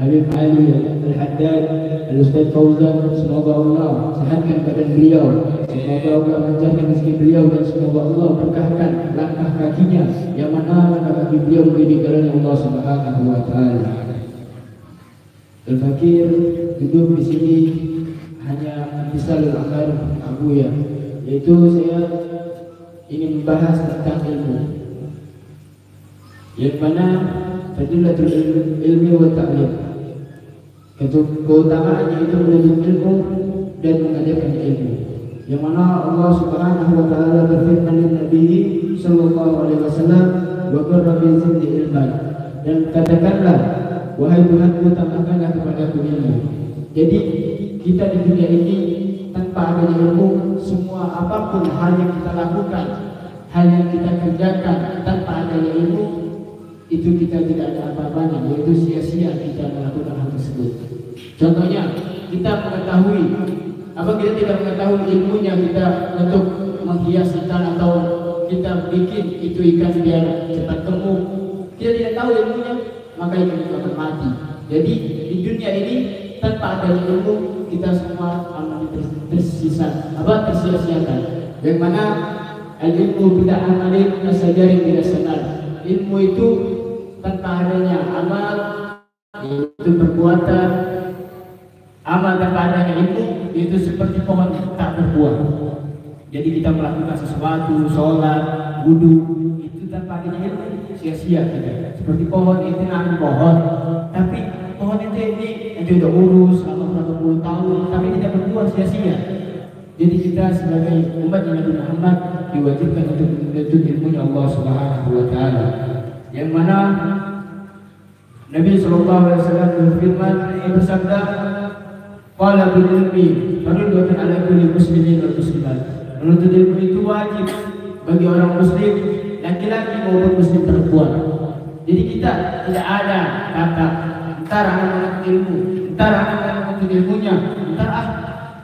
Al-Habib Ali Al-Haddad, Al-Ustaz Fauzan, semoga Allah sehatkan badan beliau, semoga Allah lancarkan rezeki beliau dan semoga Allah berkahkan langkah kakinya yang mana langkah kaki beliau menjadi jalan Allah Subhanahu wa taala. Al-Fakir duduk di sini hanya misal agar Abu ya, yaitu saya ingin membahas tentang ilmu. Yang mana fadilatul ilmi wa ta'lim. Keutamaannya itu menuntut ilmu dan mengajarkan ilmu. Yang mana Allah Subhanahu wa taala berfirman di Nabi sallallahu alaihi wasallam, "Wa qur rabbi zidni ilman." Dan katakanlah, wahai Tuhanku tambahkanlah kepadaku ilmu. Jadi kita di dunia ini tanpa adanya ilmu, semua apa pun hal yang kita lakukan, hal yang kita kerjakan tanpa adanya ilmu, itu kita tidak ada apa-apanya, yaitu sia-sia kita melakukan hal tersebut. Contohnya, kita mengetahui apa kita tidak mengetahui ilmunya kita untuk menghias ikan atau kita bikin itu ikan biar cepat gemuk kita tidak tahu ilmunya maka ikan itu akan mati. Jadi di dunia ini tanpa ada ilmu kita semua akan tersisa apa tersia-siakan. Yang mana ilmu tidak amalin nasajari tidak senang ilmu itu tanpa adanya amal itu perbuatan amal tanpa adanya ilmu itu seperti pohon tak berbuah jadi kita melakukan sesuatu sholat wudhu itu tanpa adanya ilmu sia-sia kita. Seperti pohon itu nanam pohon. Tapi pohon itu ini itu udah urus selama berapa puluh tahun tapi tidak berbuah sia-sia. Jadi kita sebagai umat Nabi Muhammad diwajibkan untuk menuntut ilmu Allah Subhanahu wa taala. Yang mana Nabi sallallahu alaihi wasallam berfirman ia bersabda qala bil ilmi fardun ala kulli muslimin wal muslimat. Menuntut ilmu itu wajib bagi orang muslim laki-laki maupun muslim perempuan. Jadi kita tidak ada kata entar anak menuntut ilmu, entar anak menuntut ilmunya, entar ah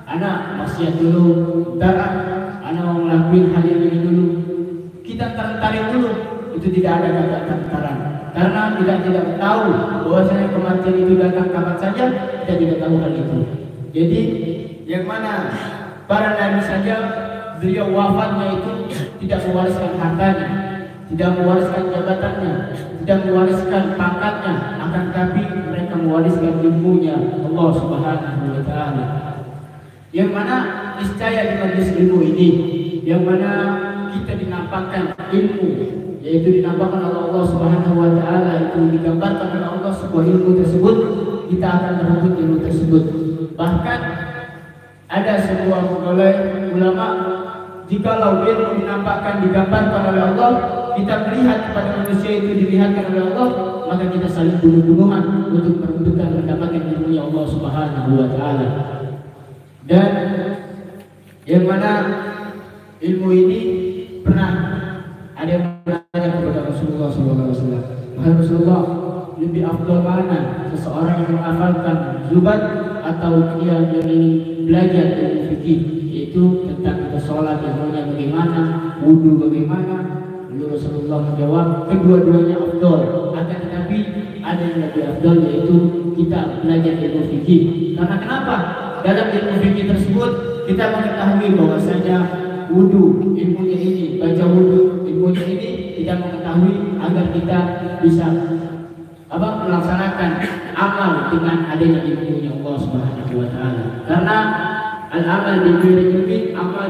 anak maksiat dulu, entar ah anak mau ngelakuin hal yang ini dulu. Kita tarik dulu, itu tidak ada kata tentaran karena tidak tidak tahu bahwasanya kematian itu datang kapan saja kita tidak tahu hal itu. Jadi yang mana para nabi saja beliau wafatnya itu tidak mewariskan hartanya tidak mewariskan jabatannya tidak mewariskan pangkatnya. Akan tapi mereka mewariskan ilmunya. Allah subhanahu wa ta'ala. Yang mana niscaya di majlis ilmu ini. Yang mana kita dinampakkan ilmu yaitu dinampakkan oleh Allah Subhanahu wa taala itu digambarkan oleh Allah sebuah ilmu tersebut kita akan merebut ilmu tersebut. Bahkan ada sebuah oleh ulama jikalau ilmu dinampakkan digambarkan oleh Allah kita melihat kepada manusia itu dilihatkan oleh Allah maka kita saling bunuh-bunuhan untuk merebutkan mendapatkan ilmu Allah Subhanahu wa taala. Dan yang mana ilmu ini pernah ada yang bertanya kepada Rasulullah SAW. Wahai Rasulullah, lebih afdal mana seseorang yang menghafalkan zubat atau dia yang ingin belajar ilmu fikih yaitu tentang kita sholat yang bagaimana, wudhu bagaimana. Lalu Rasulullah menjawab kedua-duanya afdal. Akan tetapi ada yang lebih afdal yaitu kita belajar ilmu fikih. Karena kenapa? Dalam ilmu fikih tersebut kita mengetahui bahwasanya wudhu ilmunya ini baca wudhu ilmunya ini tidak mengetahui agar kita bisa apa melaksanakan amal dengan adanya ilmunya Allah Subhanahu wa taala. Karena al amal di diri ilmi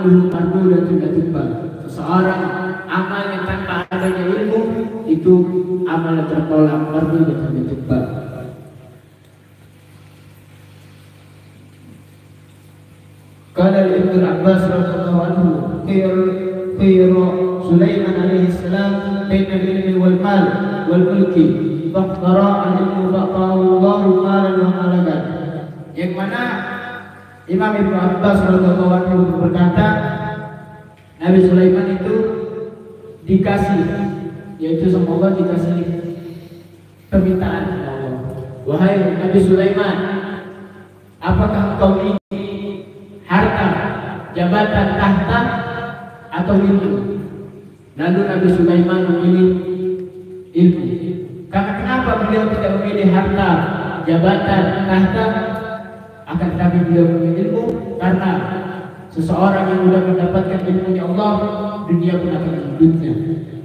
dulu fardu dan tidak tumbang. Seseorang amal yang tanpa adanya ilmu itu amal yang tertolak fardu dan tidak tumbang. Qala Ibnu Abbas radhiyallahu anhu salam baina al-ilmi wal mal wal mulki faqara al-ilmu faqahu Allah malan wa malakan yang mana Imam Ibnu Abbas radhiyallahu anhu berkata Nabi Sulaiman itu dikasih yaitu semoga dikasih permintaan Allah. Wahai Nabi Sulaiman apakah engkau ingin harta, jabatan, tahta atau ilmu. Lalu Nabi Sulaiman memilih ilmu. Karena kenapa beliau tidak memilih harta, jabatan, tahta? Akan tetapi beliau memilih ilmu karena seseorang yang sudah mendapatkan ilmunya Allah, dunia pun akan hidupnya.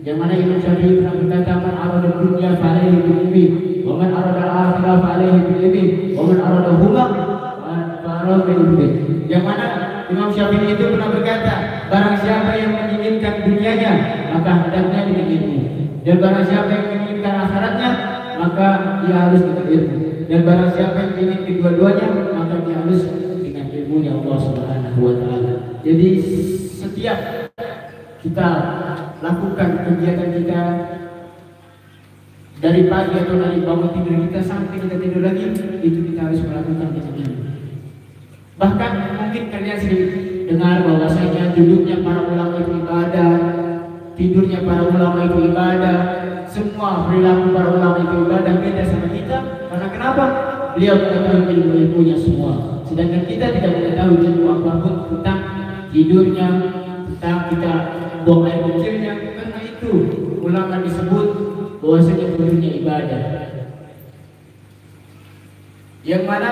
Yang mana Imam Syafi'i pernah berkata, "Man arada dunya alaihi bil ilmi, wa man arada al-akhirah fa alaihi bil ilmi, wa man arada huma fa alaihi bil ilmi." Yang mana Imam Syafi'i itu pernah berkata, barang siapa yang menginginkan dunianya, maka hendaknya ilmu. Dan barang siapa yang menginginkan akhiratnya, maka dia harus dengan ilmu. Dan barang siapa yang ingin kedua-duanya, maka dia harus dengan ilmunya Allah Subhanahu wa taala. Jadi setiap kita lakukan kegiatan kita dari pagi atau dari bangun tidur kita sampai kita tidur lagi itu kita harus melakukan ilmu. Bahkan mungkin kalian sering dengar bahwasanya duduknya para ulama itu ibadah, tidurnya para ulama itu ibadah, semua perilaku para ulama itu ibadah beda sama kita. Karena kenapa? Beliau mengetahui ilmu-ilmunya semua. Sedangkan kita tidak mengetahui ilmu apa pun tentang tidurnya, tentang kita buang air kecilnya karena itu ulama disebut bahwasanya butuhnya ibadah yang mana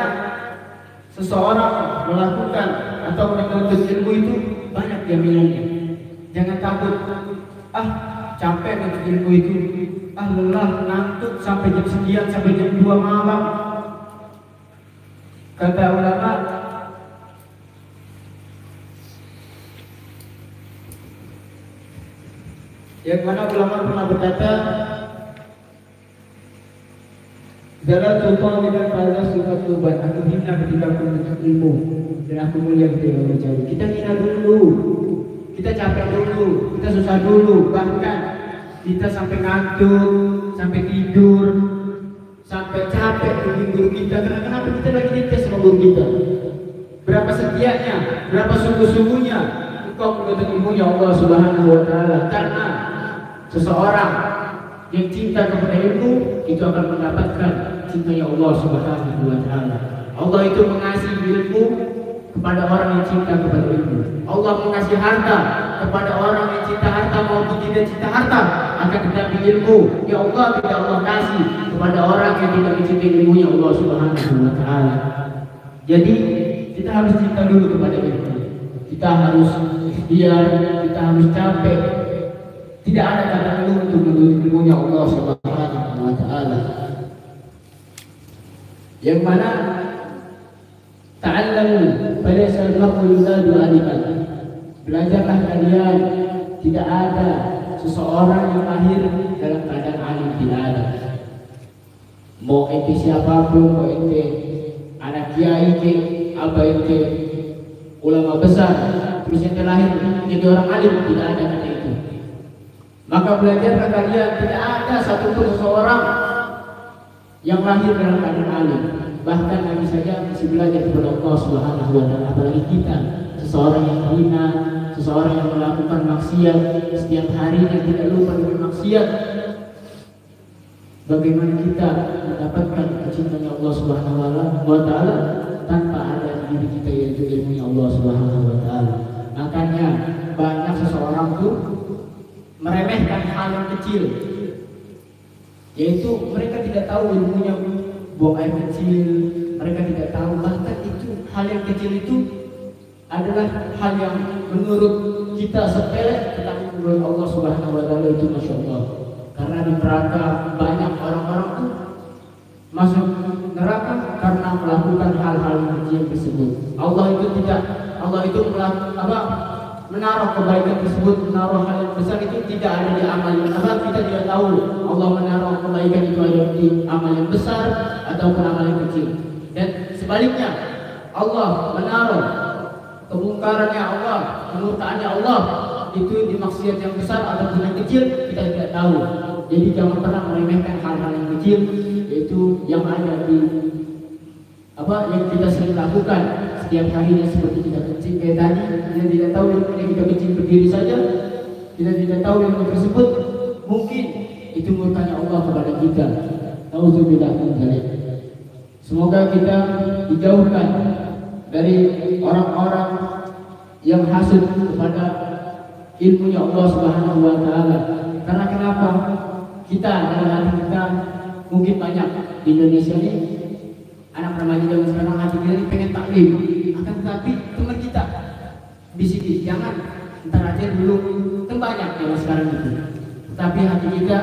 seseorang melakukan atau menuntut ilmu itu banyak jaminannya jangan takut. Ah capek menuntut ilmu itu. Ah lelah ngantuk sampai jam sekian sampai jam 2 malam. Kata ulama yang mana ulama pernah berkata dalam contoh dengan pada suka tuban aku hina ketika aku menuntut ilmu dan aku mulia ketika mencari kita hina dulu. Kita capek dulu. Kita susah dulu. Bahkan kita sampai ngantuk sampai tidur sampai capek dengan guru kita. Karena kenapa kita lagi dites sama guru kita? Berapa setianya berapa sungguh-sungguhnya? Engkau menuntut ilmunya Allah Subhanahu wa taala. Karena seseorang yang cinta kepada ilmu itu akan mendapatkan cintanya Allah Subhanahu wa taala. Allah itu mengasihi ilmu kepada orang yang cinta kepada ilmu. Allah mengasihi harta kepada orang yang cinta harta maupun tidak cinta harta akan tetapi ilmu ya Allah tidak Allah kasih kepada orang yang tidak mencintai ilmunya Allah Subhanahu wa taala. Jadi kita harus cinta dulu kepada ilmu. Kita harus ikhtiar, kita harus capek, tidak ada kata ilmu untuk menuntut ilmunya Allah Subhanahu wa taala. Yang mana ta'allamu falaysa al-mar'u yuzadu aliman. Belajarlah kalian tidak ada seseorang yang lahir dalam keadaan alim tidak ada. Mau ente siapa pun, mau ente anak kiai ke, apa ente ulama besar, terus ente lahir jadi orang alim tidak ada kata itu. Maka belajarlah kalian tidak ada satupun seseorang yang lahir dalam keadaan alim. Bahkan kami saja masih belajar kepada Allah Subhanahu wa apalagi kita seseorang yang hina, seseorang yang melakukan maksiat setiap harinya tidak lupa dengan maksiat. Bagaimana kita mendapatkan kecintaan Allah Subhanahu taala tanpa ada di diri kita yaitu ilmunya Allah Subhanahu taala. Makanya banyak seseorang tuh meremehkan hal yang kecil yaitu mereka tidak tahu ilmunya buang air kecil. Mereka tidak tahu. Bahkan itu hal yang kecil itu adalah hal yang menurut kita sepele tetapi menurut Allah Subhanahu wa taala itu masya Allah. Karena di neraka banyak orang-orang tuh masuk neraka karena melakukan hal-hal kecil tersebut. Allah itu tidak Allah itu melakukan apa menaruh kebaikan tersebut, menaruh hal yang besar itu tidak ada di amal yang besar. Kita tidak tahu Allah menaruh kebaikan itu ada di amal yang besar ataupun amal yang kecil. Dan sebaliknya, Allah menaruh kemungkarannya Allah, kemurkaannya Allah itu di maksiat yang besar ataupun yang kecil kita tidak tahu. Jadi jangan pernah meremehkan hal-hal yang kecil yaitu yang ada di apa yang kita sering lakukan setiap harinya seperti kita kencing kayak tadi kita tidak tahu yang kita kencing berdiri saja kita tidak tahu yang tersebut mungkin itu murkanya Allah kepada kita. Nauzubillah min dzalik. Semoga kita dijauhkan dari orang-orang yang hasud kepada ilmunya Allah Subhanahu wa taala. Karena kenapa? Kita dalam hati kita mungkin banyak di Indonesia ini anak remaja zaman sekarang hati kita pengen taklim. Akan tetapi teman kita bisiki jangan. Ntar aja dulu. Kan banyak zaman sekarang itu. Tetapi hati kita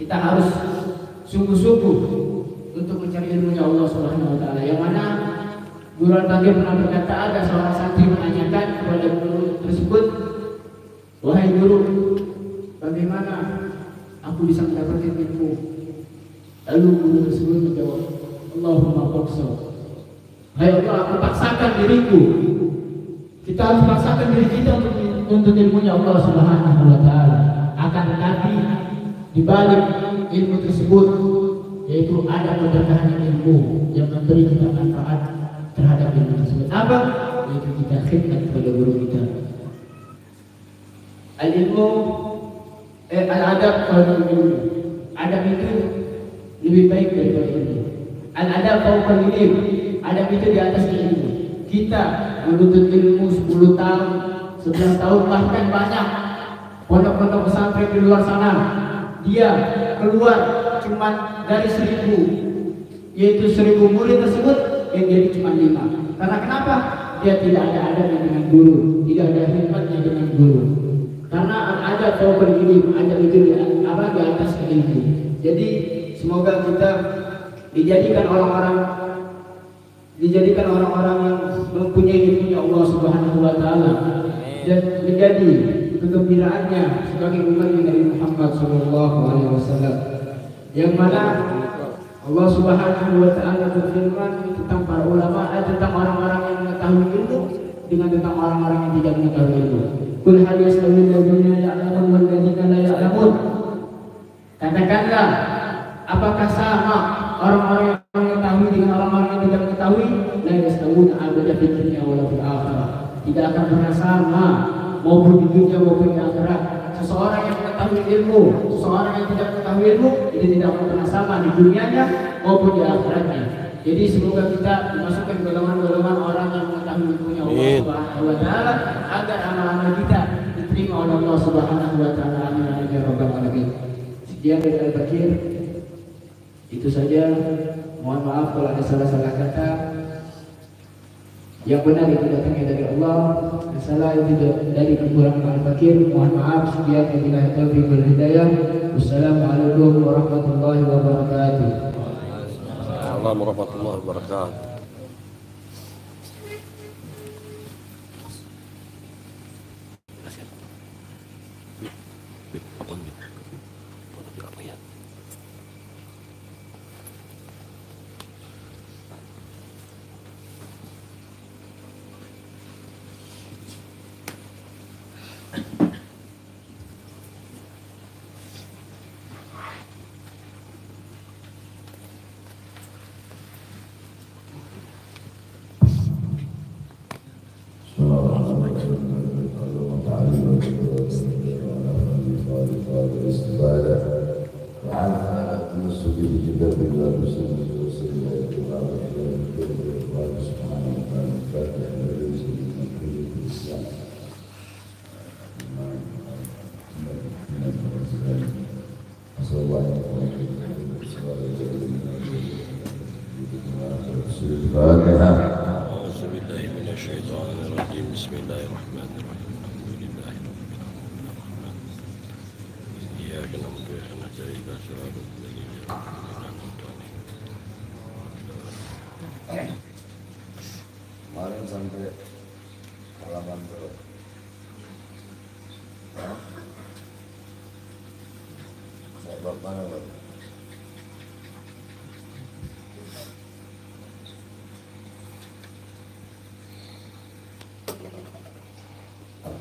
kita harus sungguh-sungguh untuk mencari ilmunya Allah Subhanahu wa taala. Yang mana Guru Al-Bagir pernah berkata ada seorang santri menanyakan kepada guru tersebut Wahai guru, bagaimana aku bisa mendapatkan ilmu? Lalu guru tersebut menjawab, Allahumma paksa. Hai Allah, aku paksakan diriku. Kita harus paksakan diri kita untuk untuk ilmunya Allah Subhanahu wa taala. Akan tetapi di balik ilmu tersebut yaitu ada keberkahan ilmu yang memberi kita manfaat terhadap ilmu tersebut. Apa? Yaitu kita khidmat kepada guru kita. Al-ilmu eh, al-adab kalau ilmu. Adab itu lebih baik daripada ilmu. Al-adab fawqa ilmu. Adab itu di atas ilmu. Kita menuntut ilmu 10 tahun, 11 tahun bahkan banyak pondok-pondok pesantren di luar sana dia keluar cuma dari seribu yaitu seribu murid tersebut yang jadi cuma lima karena kenapa dia tidak ada adanya dengan guru tidak ada hikmatnya dengan guru karena ada tahu ini ada itu di apa di atas ilmu jadi semoga kita dijadikan orang-orang dijadikan orang-orang yang mempunyai ilmunya Allah Subhanahu wa taala dan menjadi kegembiraannya sebagai umat Nabi Muhammad sallallahu alaihi wasallam yang mana Allah Subhanahu wa taala berfirman tentang para ulama eh, tentang orang-orang yang mengetahui ilmu dengan tentang orang-orang yang tidak mengetahui ilmu. Kul hal yastawil ladzina ya'lamun wal ladzina la ya'lamun. Katakanlah apakah sama orang-orang yang mengetahui dengan orang-orang yang tidak mengetahui? La yastawuna abada fid dunya fil akhirah. Tidak akan pernah sama maupun di dunia maupun di akhirat. Seseorang yang mengetahui ilmu, seseorang yang tidak mengetahui ilmu, itu tidak akan pernah sama di dunianya maupun di akhiratnya. Jadi semoga kita dimasukkan golongan-golongan orang yang mengetahui ilmunya Allah Subhanahu wa taala agar amal-amal kita diterima oleh Allah Subhanahu wa taala. Amin amin ya rabbal alamin. Sekian dari Al-Bakir. Itu saja. Mohon maaf kalau ada salah-salah kata. Yang benar itu datangnya dari Allah, yang salah itu dari kekurangan al-fakir. Mohon maaf sekian wabillahi taufiq wal hidayah. Wassalamualaikum warahmatullahi wabarakatuh. Assalamualaikum warahmatullahi wabarakatuh.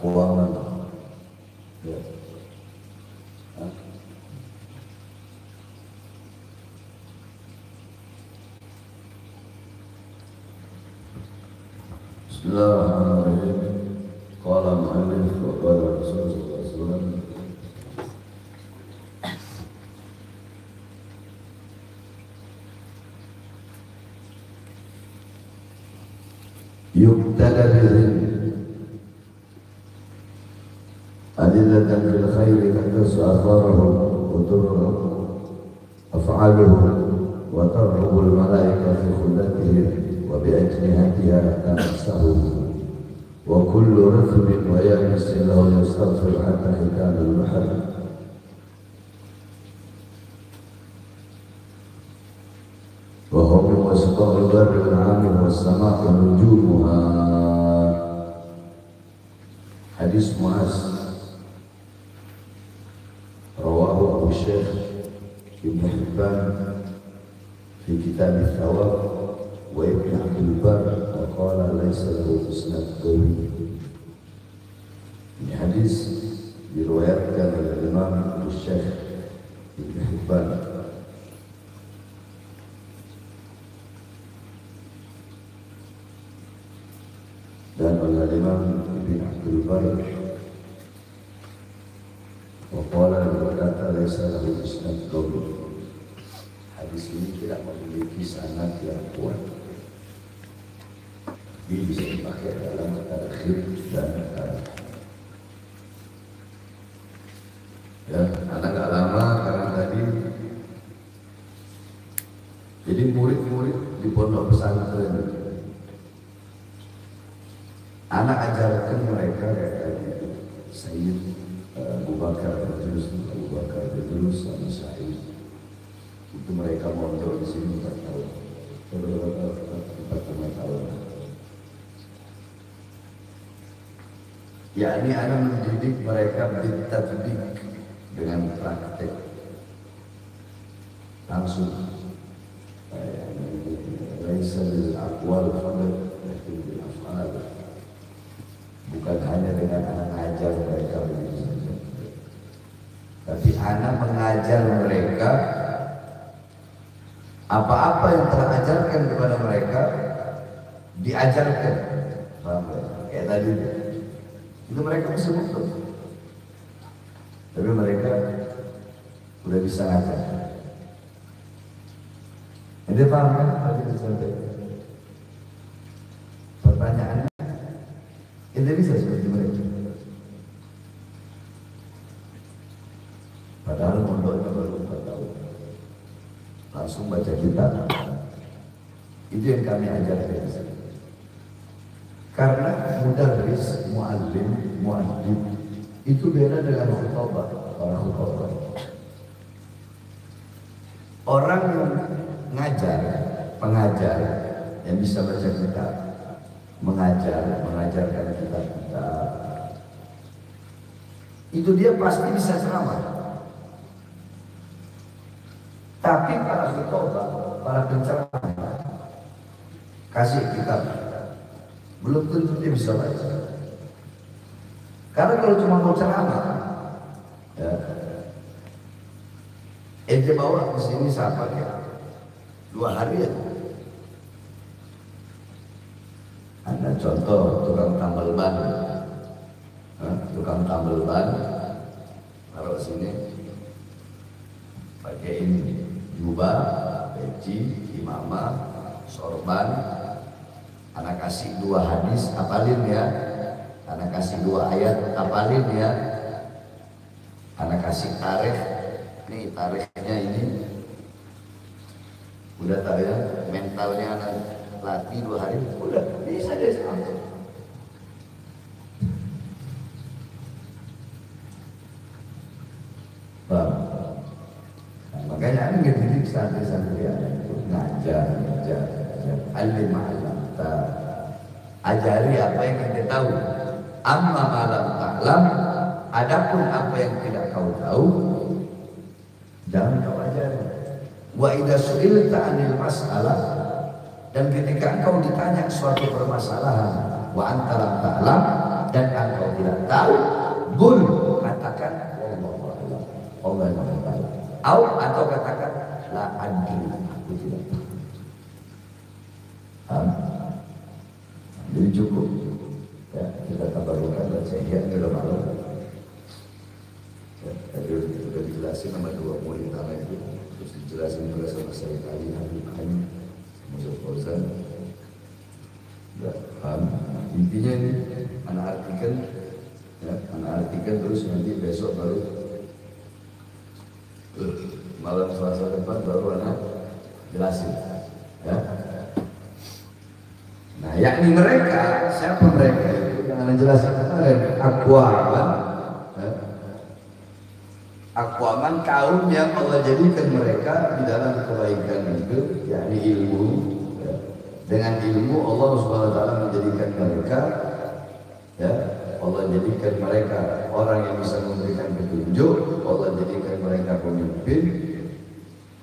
Keuangan. Ya. Hah? بسم الله الرحمن الرحيم قال المؤلف وقال الرسول صلى الله عليه وسلم يبتلى بالعلم أدلة في الخير تحدث آثاره وترغب أفعاله وترغب الملائكة في خلته وبأجنحتها تمسه وكل رطب ويابس له يستغفر حتى حكام البحر. وهو من وسطه البر والعام والسماء ونجومها حديث معاذ كتاب الثواب وابن عبد البر وقال ليس له اسناد قوي ini bisa dipakai dalam tarhib dan tarhib. Ya, karena nggak lama karena tadi jadi murid-murid di pondok pesantren anak ajarkan mereka kayak tadi Sayyid eh, Abu Bakar Badrus, Abu Bakar Badrus sama sayyid. itu mereka mondok di sini empat tahun, eh, eh, empat lima tahun. Ya ini anak mendidik mereka bitadbik dengan praktek. Langsung. Laisa bil aqwal faqat lakin bil af'al. Bukan hanya dengan anak ngajar mereka tapi anak mengajar mereka apa-apa yang telah ajarkan kepada mereka diajarkan. Ya? kayak tadi itu mereka bisa betul tapi mereka udah bisa ngajar. Ente paham kan? Tadi disampaikan pertanyaannya ente bisa seperti mereka. Padahal mondoknya baru 4 tahun. Langsung baca kitab. Itu yang kami ajarkan karena mudarris, muallim, muadzib itu beda dengan khutbah, orang khutbah. Orang yang ngajar, pengajar yang bisa baca kitab, mengajar, mengajarkan kitab-kitab, itu dia pasti bisa ceramah. Tapi para khutbah, para penceramah kasih kitab belum tentu dia bisa baca. Karena kalau cuma mau ceramah, ya, ente bawa ke sini siapa ya? Dua hari ya. Anda contoh tukang tambal ban, Hah? tukang tambal ban, taruh sini, pakai ini jubah, peci, imamah, sorban, anak kasih dua hadis apalin ya. Anak kasih dua ayat apalin ya. Anak kasih tarikh nih tarikhnya ini. Udah tahu ya mentalnya anak latih dua hari udah bisa deh sampai Bang, nah, makanya ini ngedidik santri-santri itu ngajar, ngajar, ngajar, alim alim ajari apa yang kita tahu. Amma malam ta'lam adapun apa yang tidak kau tahu jangan kau ajari wa idza su'ilta 'anil mas'alah dan ketika engkau ditanya suatu permasalahan wa anta lam ta'lam dan engkau tidak tahu gul katakan Allah yang tahu. Au atau katakan la adri aku tidak tahu jadi cukup ya kita tabarrukan dan sehingga ini udah malam ya, tadi sudah dijelasin sama dua murid tanah itu terus saya kali Habib Ain Musa Fauzan. Ya, paham. Intinya ini anak artikan ya, anak artikan terus nanti besok baru uh, malam selasa depan baru anak jelasin ya. Nah, yakni mereka, siapa mereka? Itu yang anda jelaskan kemarin, akwaman, ya. Akwaman kaum yang Allah jadikan mereka di dalam kebaikan itu, yakni ilmu. Ya. Dengan ilmu Allah Taala menjadikan mereka, ya Allah jadikan mereka orang yang bisa memberikan petunjuk, Allah jadikan mereka pemimpin.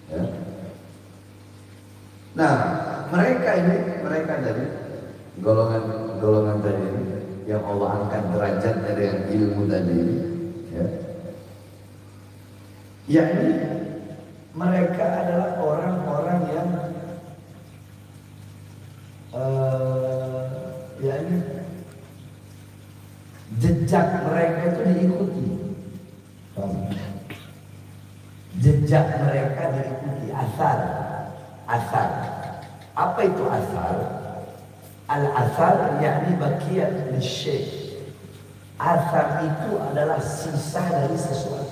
Ya. Nah, mereka ini, mereka dari golongan golongan tadi yang Allah angkat derajatnya dengan ilmu tadi ya yakni mereka adalah orang-orang yang uh, yakni jejak mereka itu diikuti. Jejak mereka diikuti. Asal asal apa itu asal Al-asar yakni bagian syekh. Asar itu adalah sisa dari sesuatu.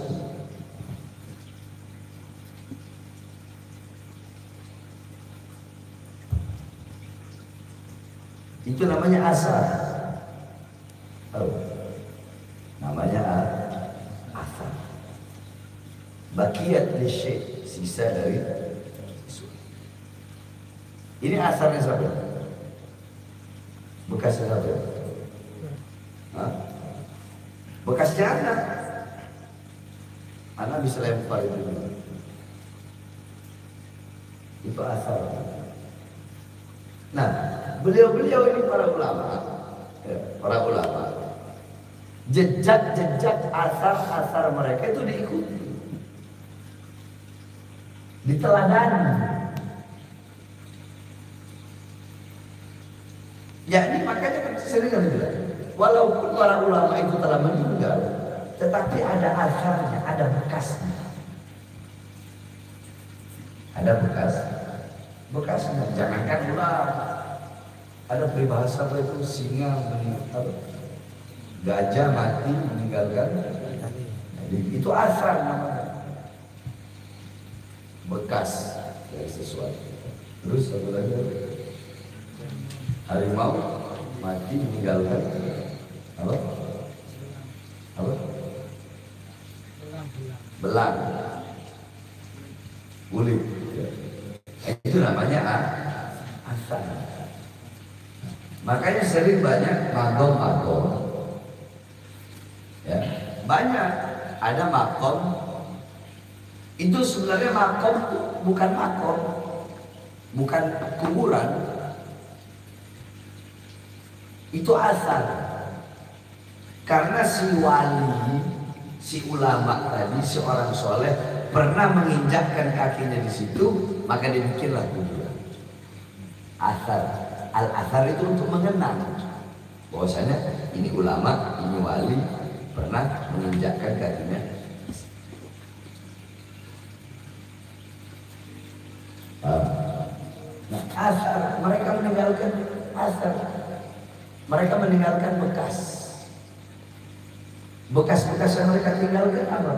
Itu namanya asar. Namanya asar. Bakiyat li syai', sisa dari. Ini asarnya siapa? Bekasnya siapa? Hah? Bekasnya anak. Anak bisa lempar itu. Itu asal. Beliau-beliau ini para ulama, ya, para ulama, jejak-jejak asar-asar mereka itu diikuti, diteladani. Ya ini makanya kan sering kali bilang, walaupun para ulama itu telah meninggal, tetapi ada asarnya, ada bekasnya. Ada bekas, bekasnya. Jangankan ulama, ada peribahasa apa itu singa meninggal, gajah mati meninggalkan. Itu asar namanya. Bekas dari sesuatu. Terus satu lagi harimau mati meninggalkan apa? Apa? Belang. Kulit. Ya. Itu namanya asal. Makanya sering banyak magom-magom. Ya, banyak ada makom. Itu sebenarnya makom bukan makom, bukan kuburan, itu asal. Karena si wali, si ulama tadi, seorang soleh pernah menginjakkan kakinya di situ, maka dibikinlah kuburan. Asar, al asar itu untuk mengenang bahwasanya ini ulama, ini wali pernah menginjakkan kakinya. Nah, asar mereka meninggalkan asar mereka meninggalkan bekas. Bekas-bekas yang mereka tinggalkan apa?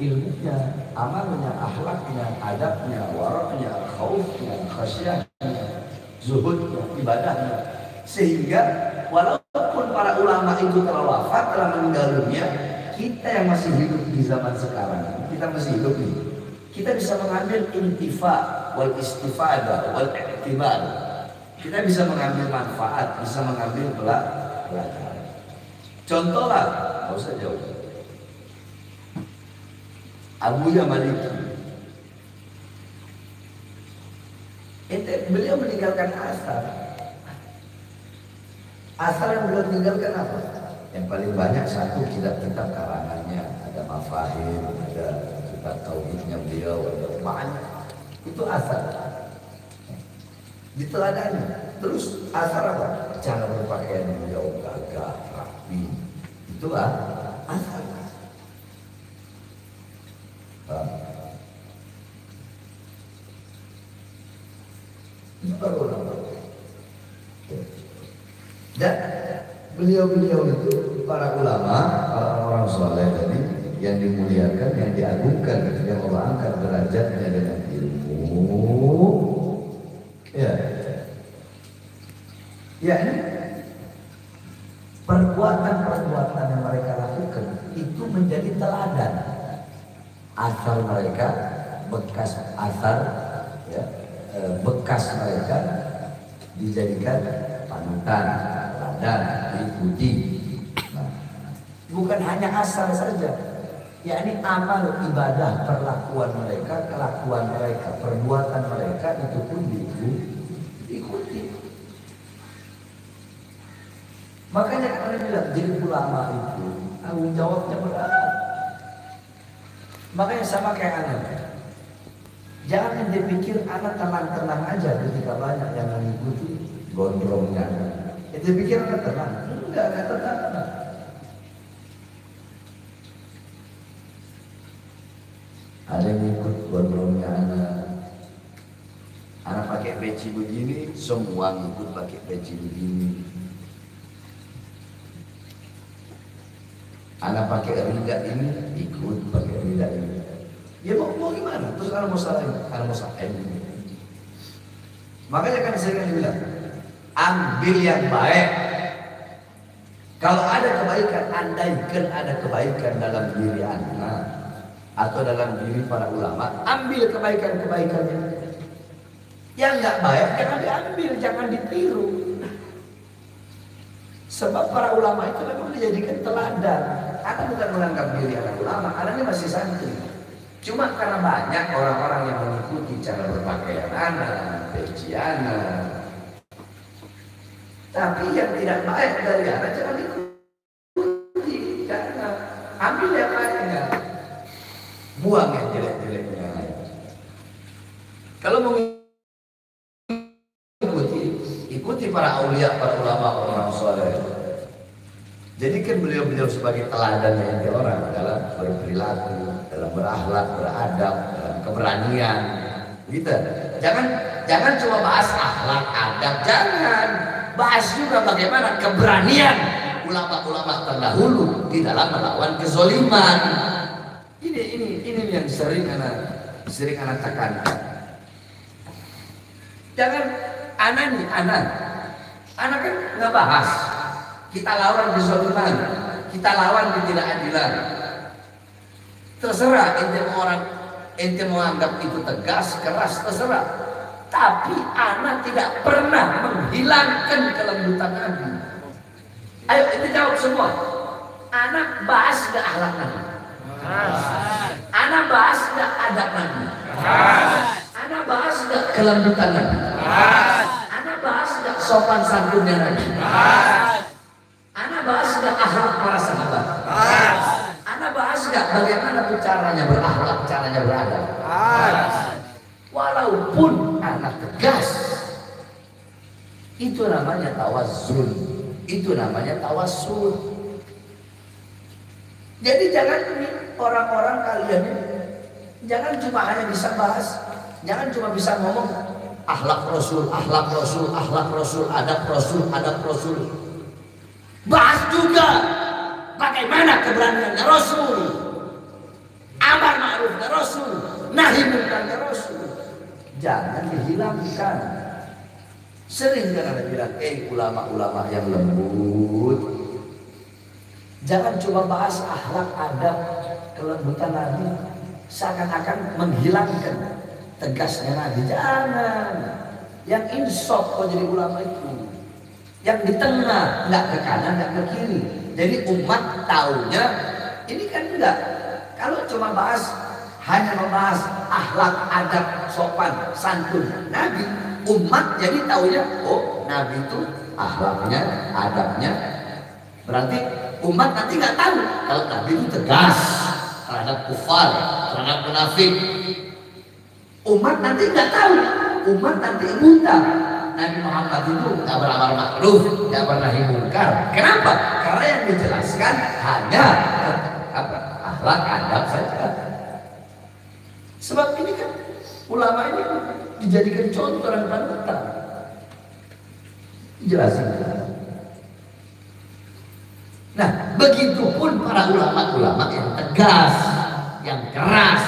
Ilmunya, amalnya, akhlaknya, adabnya, waraknya, khaufnya, khasyahnya, zuhudnya, ibadahnya. Sehingga walaupun para ulama itu telah wafat, telah meninggal dunia, kita yang masih hidup di zaman sekarang, kita masih hidup nih, kita bisa mengambil intifa wal istifada wal i'tibar kita bisa mengambil manfaat, bisa mengambil pelajaran. Contohlah, nggak usah jauh. Abu Maliki. Ente, beliau meninggalkan asar. Asar yang beliau tinggalkan apa? Yang paling banyak satu kitab-kitab karangannya, ada mafahim, ada kitab tauhidnya beliau, ada banyak. Itu asar diteladani. Terus asal apa? Cara berpakaian beliau gagah, rapi. Itulah. Itu baru ulama. Dan beliau-beliau itu para ulama, para orang soleh tadi yang dimuliakan, yang diagungkan, yang Allah angkat derajatnya dengan ilmu, Ya. Ya ini perbuatan-perbuatan yang mereka lakukan itu menjadi teladan. Asal mereka bekas asal ya, bekas mereka dijadikan panutan, teladan, diikuti. Nah, bukan hanya asal saja, yakni amal ibadah perlakuan mereka, kelakuan mereka, perbuatan mereka itu pun diikuti. Makanya kalian bilang jadi ulama itu tanggung jawabnya berat. Makanya sama kayak anak. Jangan dipikir anak tenang-tenang aja ketika banyak yang mengikuti gondrongnya. Itu pikir anak tenang. Enggak, enggak tenang. ada yang ikut gondrongnya anak anak pakai peci begini semua ikut pakai peci begini anak pakai rida ini ikut pakai rida ini ya mau, mau gimana terus anak mau salah anak mau salah makanya kan saya kan bilang ambil yang baik. Kalau ada kebaikan, andaikan ada kebaikan dalam diri anda atau dalam diri para ulama, ambil kebaikan-kebaikannya. Yang nggak baik jangan diambil, jangan ditiru. Sebab para ulama itu memang dijadikan teladan. Anda bukan menganggap diri anak ulama, Anda masih santri. Cuma karena banyak orang-orang yang mengikuti cara berpakaian anak, peci. Tapi yang tidak baik dari anak jangan diikuti. Jangan. Ambil yang baiknya. Buang yang jelek-jeleknya. Kalau mau ikuti, ikuti para aulia, para ulama, orang soleh. Jadikan beliau-beliau sebagai teladan yang orang dalam berperilaku, dalam berakhlak, beradab, dalam keberanian. Gitu. Jangan jangan cuma bahas akhlak, adab, jangan. Bahas juga bagaimana keberanian ulama-ulama terdahulu di dalam melawan kezoliman. Ini ini ini yang sering anak sering anak tekankan. Jangan anak nih anak, anak kan nggak bahas. Kita lawan kezoliman, kita lawan ketidakadilan. Terserah ente mau orang ente mau anggap itu tegas, keras, terserah. Tapi anak tidak pernah menghilangkan kelembutan Nabi. Ayo ente jawab semua. Anak bahas gak akhlak Nabi? Anak bahas gak adab Nabi? Anak bahas gak kelembutan Nabi? Anak bahas gak sopan santunnya Nabi? Anak bahas gak akhlak para sahabat? Anak bahas gak bagaimana caranya berakhlak, caranya beradab? Walaupun anak tegas, itu namanya tawazun, itu namanya tawasul. Jadi jangan ini orang-orang kalian ini jangan cuma hanya bisa bahas, jangan cuma bisa ngomong akhlak Rasul, akhlak Rasul, akhlak Rasul, adab Rasul, adab Rasul. Bahas juga bagaimana keberaniannya Rasul. Amar ma'rufnya Rasul, nahi munkarnya Rasul. Jangan dihilangkan. Sering kan ada bilang, eh ulama-ulama yang lembut. Jangan cuma bahas akhlak adab kelembutan Nabi. Seakan-akan menghilangkan tegasnya Nabi. Jangan. Yang insaf kau jadi ulama itu. Yang di tengah, nggak ke kanan, nggak ke kiri. Jadi umat taunya ini kan enggak. Kalau cuma bahas hanya membahas akhlak, adab, sopan, santun Nabi, umat jadi taunya oh Nabi itu akhlaknya, adabnya. Berarti umat nanti nggak tahu kalau Nabi itu tegas terhadap kufar, terhadap munafik. Umat nanti nggak tahu, umat nanti buta. Nabi Muhammad itu nggak beramar makruf, nggak pernah munkar. Kenapa? Karena yang dijelaskan hanya apa? akhlak adab saja. Sebab ini kan ulama ini dijadikan contoh dan panutan. Jelasin. Nah, begitupun para ulama-ulama yang tegas, yang keras.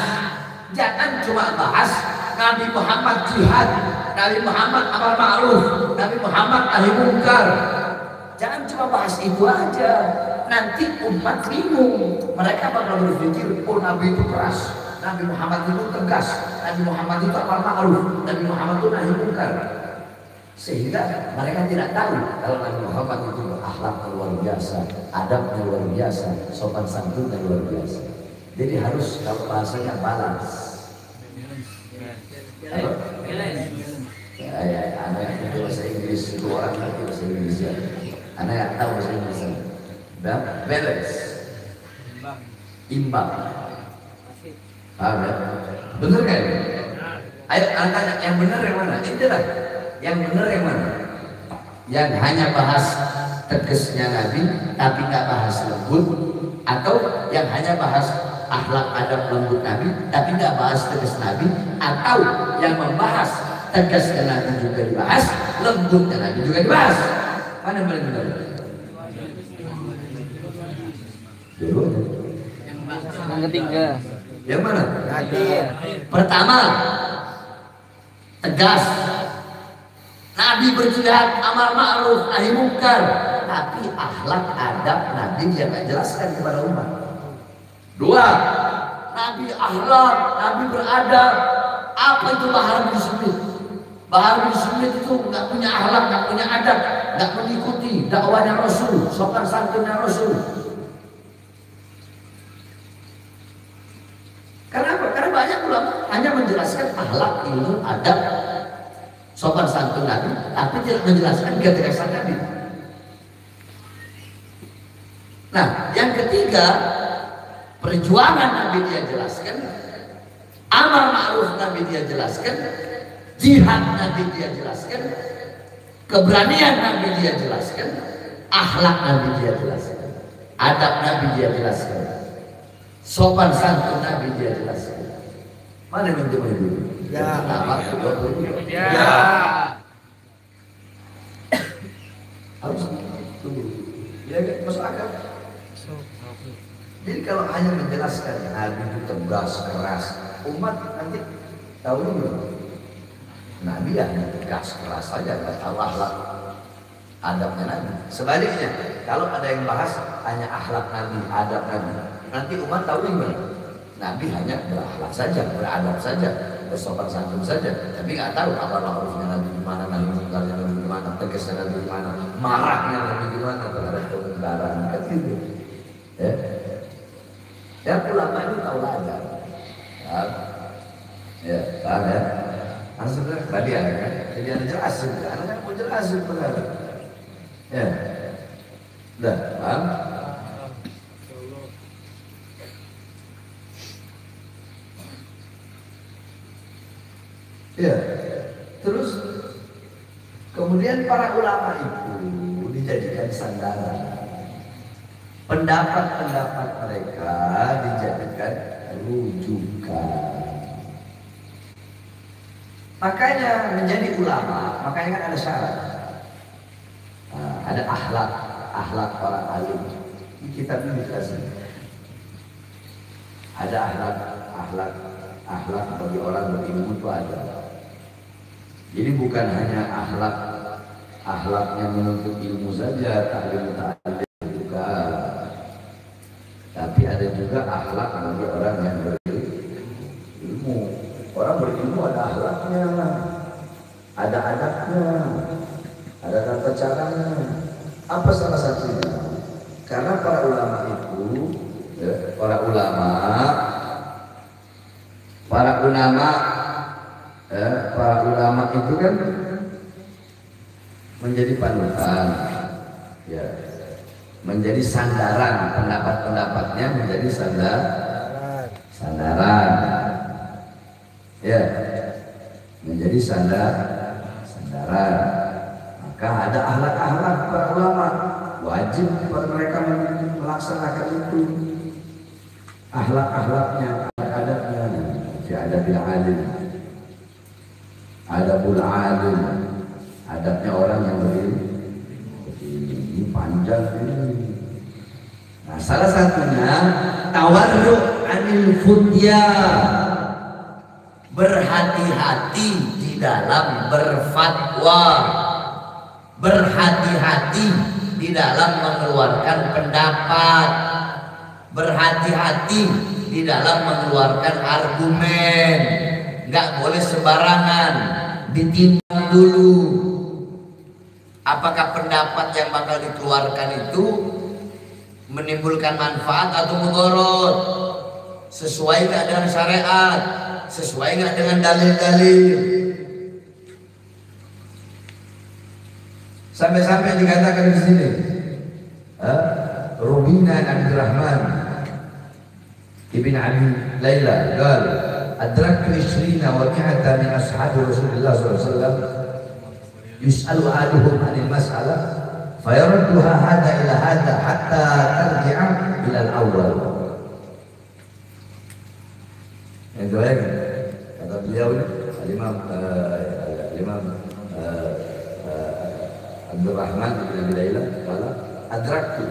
Jangan cuma bahas Nabi Muhammad jihad, Nabi Muhammad amar ma'ruf, Nabi Muhammad ahli munkar. Jangan cuma bahas itu aja. Nanti umat bingung. Mereka bakal berpikir, oh Nabi itu keras, Nabi Muhammad itu tegas, Nabi Muhammad itu amar ma'ruf, Nabi Muhammad itu nahi munkar. Sehingga mereka tidak tahu kalau Nabi Muhammad itu berakhlak luar biasa, adabnya luar biasa, sopan santunnya luar biasa. Jadi harus kalau bahasanya balance. Apa? Ya, ya, anak itu bahasa Inggris itu orang ngerti bahasa Inggris ya. Anak yang tahu bahasa Inggris. Dan balance, imbang. Paham ya? Bener kan? Ayo tanya yang benar yang mana? Itu lah. Yang benar yang mana? Yang hanya bahas tegasnya Nabi tapi nggak bahas lembut atau yang hanya bahas akhlak adab lembut Nabi tapi nggak bahas tegas Nabi atau yang membahas tegasnya Nabi juga dibahas lembutnya Nabi juga dibahas mana paling benar? Dua-duanya. Yang ketiga. Yang mana? Pertama, tegas. Nabi berjihad amar ma'ruf nahi mungkar, tapi akhlak adab Nabi yang nggak jelaskan kepada umat. Dua, Nabi akhlak, Nabi beradab. Apa itu Bahar bin Bin Sumit itu nggak punya akhlak, nggak punya adab, nggak mengikuti dakwahnya Rasul, sopan santunnya Rasul. Kenapa? Karena banyak ulama hanya menjelaskan akhlak, ilmu, adab, sopan santun Nabi, tapi tidak menjelaskan ketegasan Nabi. Nah, yang ketiga, perjuangan Nabi dia jelaskan, amal ma'ruf Nabi dia jelaskan, jihad Nabi dia jelaskan, keberanian Nabi dia jelaskan, akhlak Nabi dia jelaskan, adab Nabi dia jelaskan, sopan santun Nabi dia jelaskan. Mana yang dulu? Ya. Apa? Ya. Harus tunggu. Ya, kan? masuk akal. Jadi kalau hanya menjelaskan Nabi itu tegas, keras, umat nanti tahu belum? Nabi hanya tegas, keras saja, nggak tahu akhlak adabnya Nabi. Sebaliknya, kalau ada yang bahas hanya akhlak Nabi, adab Nabi, nanti umat tahu gimana? Nabi hanya berakhlak saja, beradab saja, bersopan santun saja, tapi nggak tahu apa ma'rufnya Nabi gimana, nahi mungkarnya Nabi gimana, tegasnya Nabi gimana, marahnya Nabi gimana terhadap kemungkaran, kan gitu. Ya. Ya ulama ini tahu aja. Ya, ya, paham ya? Maksudnya tadi ada kan? Jadi ada jelasin, anak kan mau jelasin perkara. Ya, udah paham? Ya, terus kemudian para ulama itu dijadikan sandaran. Pendapat-pendapat mereka dijadikan rujukan. Makanya menjadi ulama, makanya kan ada syarat. Nah, ada akhlak, akhlak orang alim. Di kitab ini dikasih. Ada akhlak, akhlak, akhlak bagi orang berilmu itu ada. Jadi bukan hanya akhlak akhlaknya menuntut ilmu saja, taklim ta'lim bukan. Tapi ada juga akhlak bagi orang yang berilmu. Orang berilmu ada akhlaknya, ada adabnya, ada tata caranya. Apa salah satunya? Karena para ulama itu, ya, para ulama, para ulama ya, para ulama itu kan menjadi panutan ya. Menjadi sandaran pendapat-pendapatnya menjadi sandar sandaran. Ya. Menjadi sandar sandaran. Maka ada ahlak-ahlak para ulama. Wajib mereka melaksanakan itu. Ahlak-ahlaknya adab-adabnya fi adabil alim. Adabul alim adabnya orang yang berilmu ini panjang ini. Nah salah satunya tawarruk anil futya berhati-hati di dalam berfatwa. Berhati-hati di dalam mengeluarkan pendapat. Berhati-hati di dalam mengeluarkan argumen. Nggak boleh sembarangan ditimbang dulu. Apakah pendapat yang bakal dikeluarkan itu menimbulkan manfaat atau mudarat? Sesuai nggak dengan syariat? Sesuai nggak dengan dalil-dalil? Sampai-sampai dikatakan di sini Rubina Rubina Abdurrahman ibn Abi Layla qala أدركت عشرين ومئة من أصحاب رسول الله صلى الله عليه وسلم يسأل أحدهم عن المسألة فيردها هذا إلى هذا حتى ترجع إلى الأول yang doakan kata beliau ini Imam uh, Imam uh, uh, Abdul Rahman bin Abi Laila kala adraktu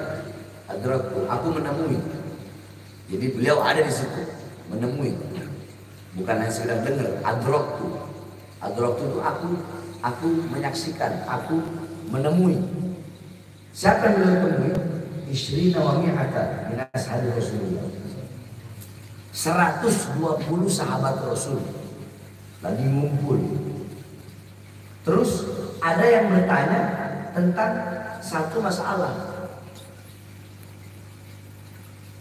adraktu aku menemui jadi beliau ada di situ menemui bukan hanya sekedar dengar adraktu adraktu itu aku aku menyaksikan, aku menemui. Siapa yang beliau temui? Istri Nawami Hatta min ashabi Rasulullah. 120 sahabat Rasul lagi ngumpul. Terus ada yang bertanya tentang satu masalah.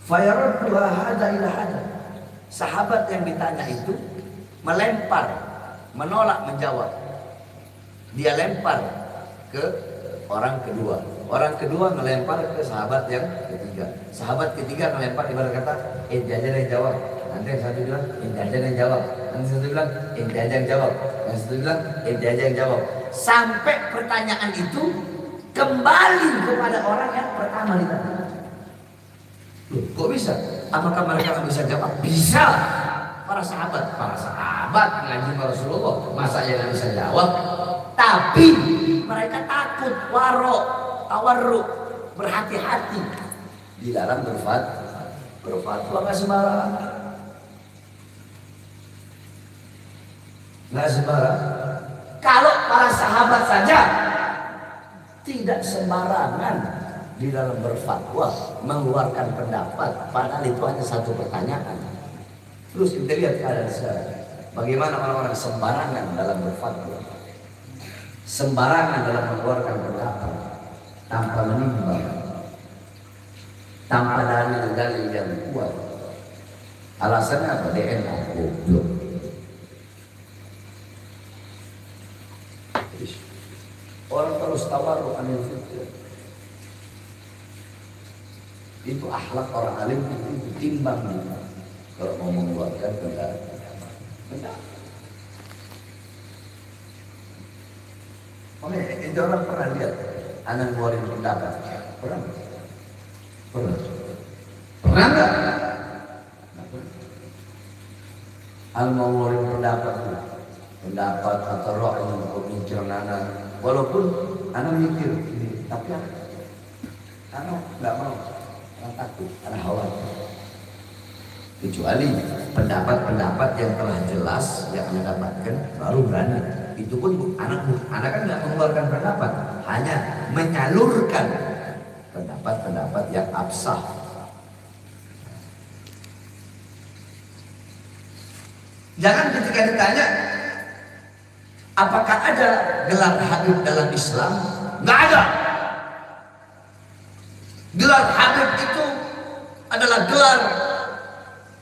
Fayaradduha hada ila hada. Sahabat yang ditanya itu melempar, menolak menjawab. Dia lempar ke orang kedua. Orang kedua melempar ke sahabat yang ketiga. Sahabat ketiga melempar ibarat kata, eh jajan yang jawab. Nanti yang satu bilang, eh jajan yang jawab. Nanti satu bilang, eh jajan yang jawab. Yang satu bilang, eh jajan yang jawab. Sampai pertanyaan itu kembali kepada orang yang pertama ditanya. Loh, kok bisa? Apakah mereka bisa jawab? Bisa. Para sahabat, para sahabat ngaji Rasulullah, masa yang bisa jawab? Tapi mereka takut, waro, tawarru, berhati-hati di dalam berfat, berfatwa nggak sembarang. Nggak sembarang. Kalau para sahabat saja tidak sembarangan di dalam berfatwa mengeluarkan pendapat padahal itu hanya satu pertanyaan. Terus kita lihat keadaan sekarang. Bagaimana orang-orang sembarangan dalam berfatwa? Sembarangan dalam mengeluarkan pendapat tanpa menimbang tanpa dalil-dalil yang kuat. Alasannya apa? DNA goblok. Orang terus tawaruk anil fitr itu akhlak orang alim itu timbang juga kalau mau mengeluarkan pendapat pendapat Oke, itu orang pernah lihat. Anak ngeluarin pendapat. Pernah? Pernah. Pernah nggak. Al mau ngeluarin pendapat pendapat atau roh yang pemikiran anak walaupun anak mikir ini tapi anak nggak mau takut anak khawatir. Kecuali pendapat-pendapat yang telah jelas yang anda dapatkan baru berani. Itu pun anak anak kan nggak mengeluarkan pendapat hanya menyalurkan pendapat-pendapat yang absah. Jangan ketika ditanya apakah ada gelar Habib dalam Islam? Nggak ada gelar Habib itu adalah gelar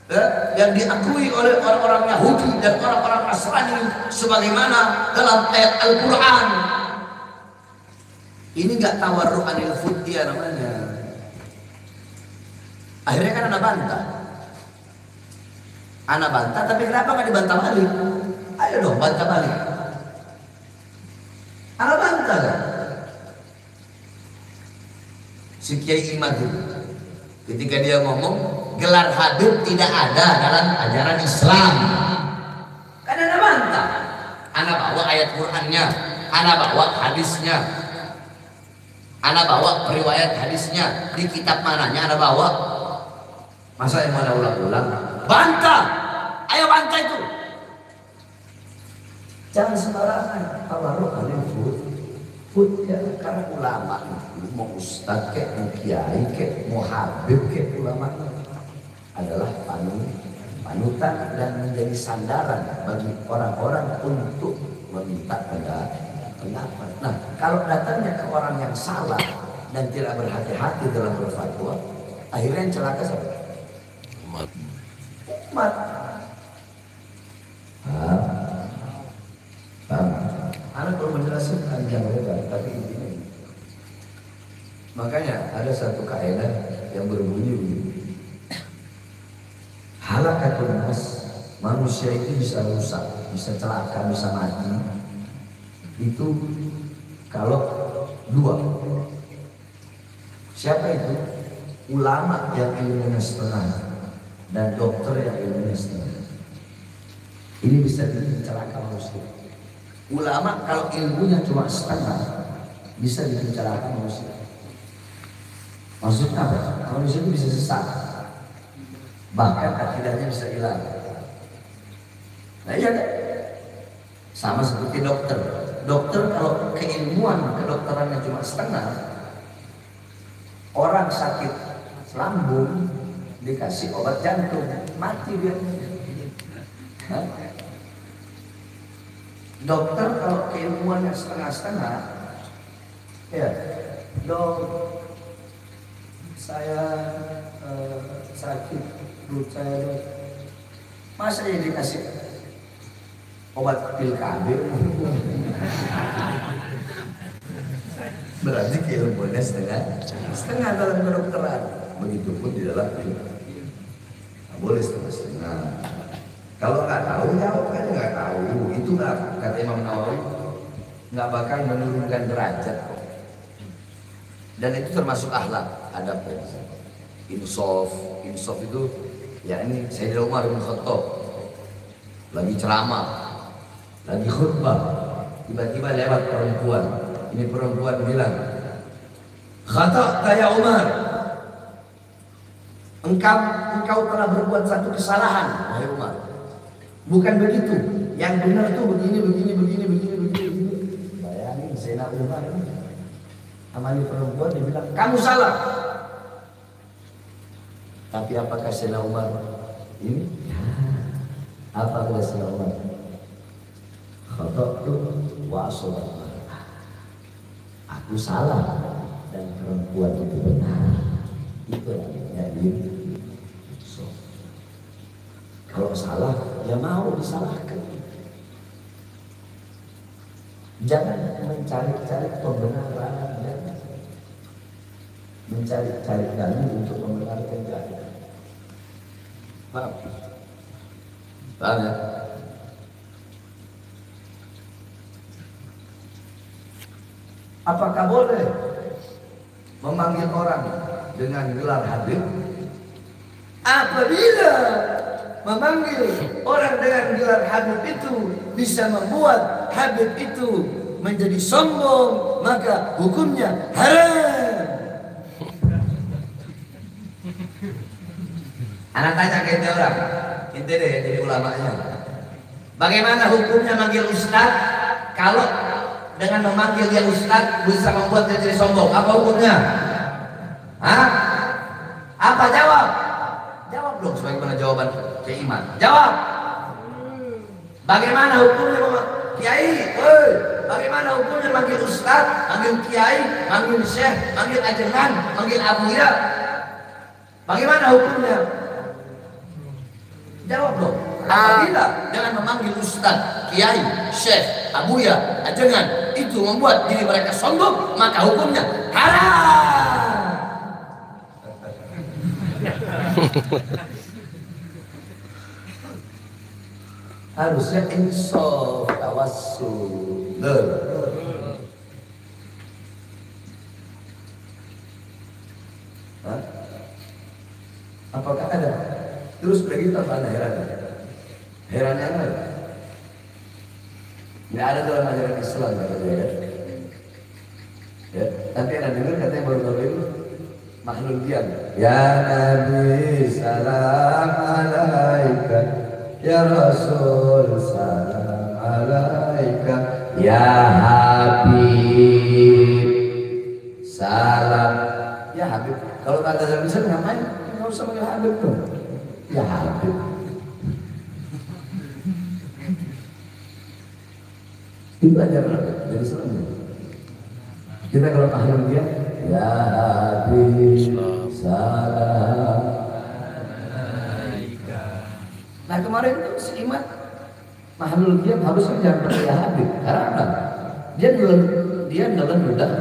ya, yang diakui oleh orang-orang Yahudi dan orang-orang Nasrani sebagaimana dalam ayat Al-Quran. Ini nggak tawarruh anil futia namanya. Akhirnya kan anak bantah. Anak bantah tapi kenapa nggak dibantah balik? Ayo dong bantah balik. Anak bantah kan si Kiai Imad itu. Ketika dia ngomong gelar Habib tidak ada dalam ajaran Islam. Kan ada bantah. Anak bawa ayat Qurannya anak bawa hadisnya anak bawa periwayat hadisnya di kitab mananya anak bawa. Masa yang mana ulang-ulang? Bantah! Ayo bantah itu. Jangan sembarangan. Tawaruk alim fut fut ya karena ulama itu mau ustad kek mau kiai kek mau habib kek ulama adalah panut panutan dan menjadi sandaran bagi orang-orang untuk meminta pendapat pendapat. Nah, kalau datangnya ke orang yang salah dan tidak berhati-hati dalam berfatwa, akhirnya yang celaka siapa? Umat. Umat. Paham? Anak kalau menjelaskan panjang lebar, tapi intinya ini. Makanya ada satu kaidah yang berbunyi begini. Halakatul nas, manusia itu bisa rusak, bisa celaka, bisa mati. Itu kalau dua. Siapa itu? Ulama yang ilmunya setengah dan dokter yang ilmunya setengah. Ini bisa bikin celaka manusia. Ulama kalau ilmunya cuma setengah bisa celaka manusia. Maksudnya apa? Manusia itu bisa sesat. Bahkan akidahnya bisa hilang. Nah iya kan? Sama seperti dokter. dokter kalau keilmuan kedokterannya cuma setengah, orang sakit lambung dikasih obat jantung mati dia. [laughs] Dokter kalau keilmuannya setengah-setengah, ya dok saya eh, sakit perut saya dok. Masa ya dikasih obat pil KB? Berarti keilmuannya setengah setengah dalam kedokteran. Begitupun di dalam ilmu. Nggak boleh setengah-setengah. Kalau nggak tahu jawab kan nggak tahu. Itu nggak kata Imam Nawawi nggak bakal menurunkan derajat kok. Dan itu termasuk akhlak adab ya. Insof, insof itu ya ini Sayyidina Umar bin Khattab lagi ceramah, lagi khutbah, tiba-tiba lewat perempuan. Ini perempuan bilang, Khata kaya Umar, engkau engkau telah berbuat satu kesalahan, wahai Umar. Bukan begitu. Yang benar tuh begini, begini, begini, begini, begini, begini. Bayangin Zainab Umar Amali perempuan dia bilang, kamu salah. Tapi apakah Zainab Umar ini? [laughs] Apa kata Zainab Umar? Khata'tu wa. Aku salah dan perempuan itu benar. Itu insaf. Kalau salah, ya mau disalahkan. Jangan mencari-cari pembenaran, jangan. Mencari-cari dalil untuk membenarkan dalil. Paham? Paham ya? Apakah boleh memanggil orang dengan gelar Habib? Apabila memanggil orang dengan gelar Habib itu bisa membuat Habib itu menjadi sombong, maka hukumnya haram. Anak tanya ke ente orang, ente deh jadi ulamanya. Bagaimana hukumnya manggil ustaz kalau dengan memanggil dia ustaz bisa membuat dia jadi sombong? Apa hukumnya? Hah? Apa jawab? Jawab dong sebagaimana jawaban Iman. Jawab. Bagaimana hukumnya Mama? Kiai? Hei, bagaimana hukumnya manggil ustaz, manggil kiai, manggil syekh, manggil ajengan, manggil abuya? Bagaimana hukumnya? Jawab dong. Apabila dengan memanggil ustaz, kiai, syekh, abuya, ajengan itu membuat diri mereka sombong, maka hukumnya haram. [laughs] Harusnya insaf, tawassul. Hah? Apakah ada? Terus begitu apa heran? Herannya apa? Nggak ada dalam ajaran Islam kata dia ya. Ya, tapi ada dengar katanya baru-baru ini makhluk diam. Ya Nabi salam alaika Ya Rasul salam alaika. Ya Habib. Salam. Ya Habib. Kalau tak ada bisa ngapain? Nggak usah manggil Habib tuh. Ya Habib. Itu ajaran dari Islam kita kalau tahlil dia ya Habib. Salam nah kemarin itu si Iman Mahlul dia harusnya jangan pakai ya Habib karena apa? Dia dalam dia dalam ludah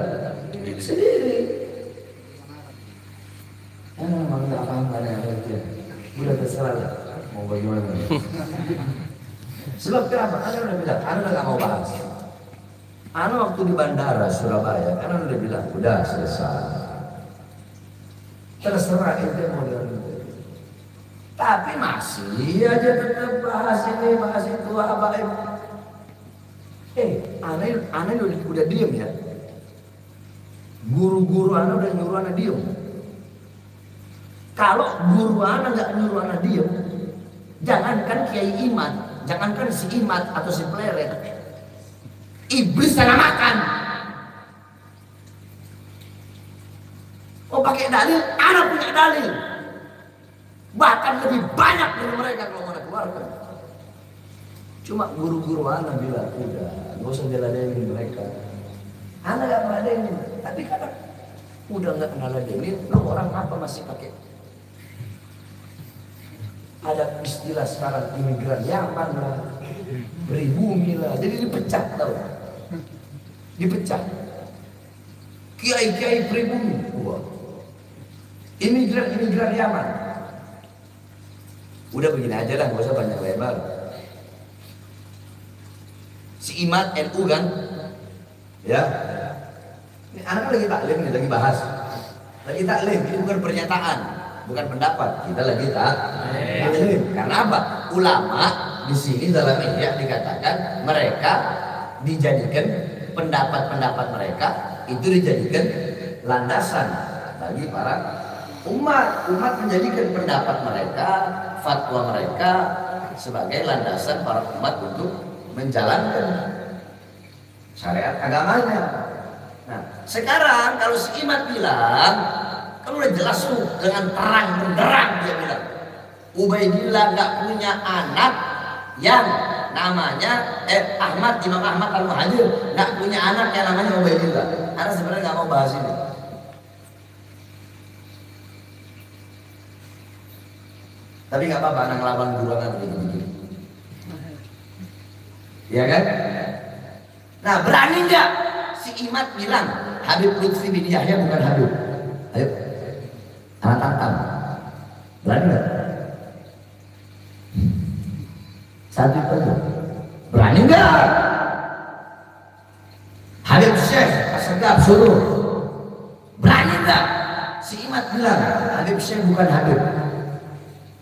sendiri. Ah mau nggak apa apa ya. Dia udah terserah lah. Mau bagaimana? [laughs] Sebab kenapa? Anda udah bilang anda nggak mau bahas. Anu waktu di bandara Surabaya, kan udah bilang udah selesai. Terserah ente mau dengan Tapi masih aja tetap bahas ini, bahas itu, apa ini. Eh, aneh, aneh udah, udah diem ya. Guru-guru aneh udah nyuruh aneh diem. Kalau guru aneh nggak nyuruh aneh diem, jangankan kiai iman, jangankan si imat atau si pleret, iblis sana makan. Oh pakai dalil, anak punya dalil. Bahkan lebih banyak dari mereka kalau mana keluarkan. Cuma guru-guru anak bilang, udah, gak usah diladenin mereka. Anak gak meladenin, tapi kadang udah nggak ngeladenin, lu orang apa masih pakai ada istilah sekarang imigran Yaman lah, pribumi lah, jadi dipecat tau, dipecat. Kiai-kiai pribumi, wah, imigran-imigran Yaman. Udah begini aja lah, gak usah banyak lebar. Si Imat NU kan, ya. Ini anak lagi taklim nih, lagi bahas, lagi taklim. Ini bukan pernyataan, bukan pendapat. Kita lagi tak taklim. Karena apa? Ulama di sini dalam ini dikatakan mereka dijadikan pendapat-pendapat mereka itu dijadikan landasan bagi para umat. Umat menjadikan pendapat mereka, fatwa mereka sebagai landasan para umat untuk menjalankan syariat agamanya. Nah, sekarang kalau si Imat bilang, kan udah jelas tuh dengan terang benderang dia bilang, Ubaidillah nggak punya anak yang namanya eh Ahmad Imam Ahmad al Muhajir nggak punya anak yang namanya Ubaidillah. Karena sebenarnya nggak mau bahas ini. Tapi nggak apa-apa anak ngelawan buruan begini-begini. Ya kan? Nah berani nggak si Imat bilang Habib Lutfi bin Yahya bukan Habib. Ayo, anak tantang. Berani nggak? Satu aja. Berani nggak? Habib Syekh Asegaf suruh. Berani nggak? Si Imat bilang Habib Syekh bukan Habib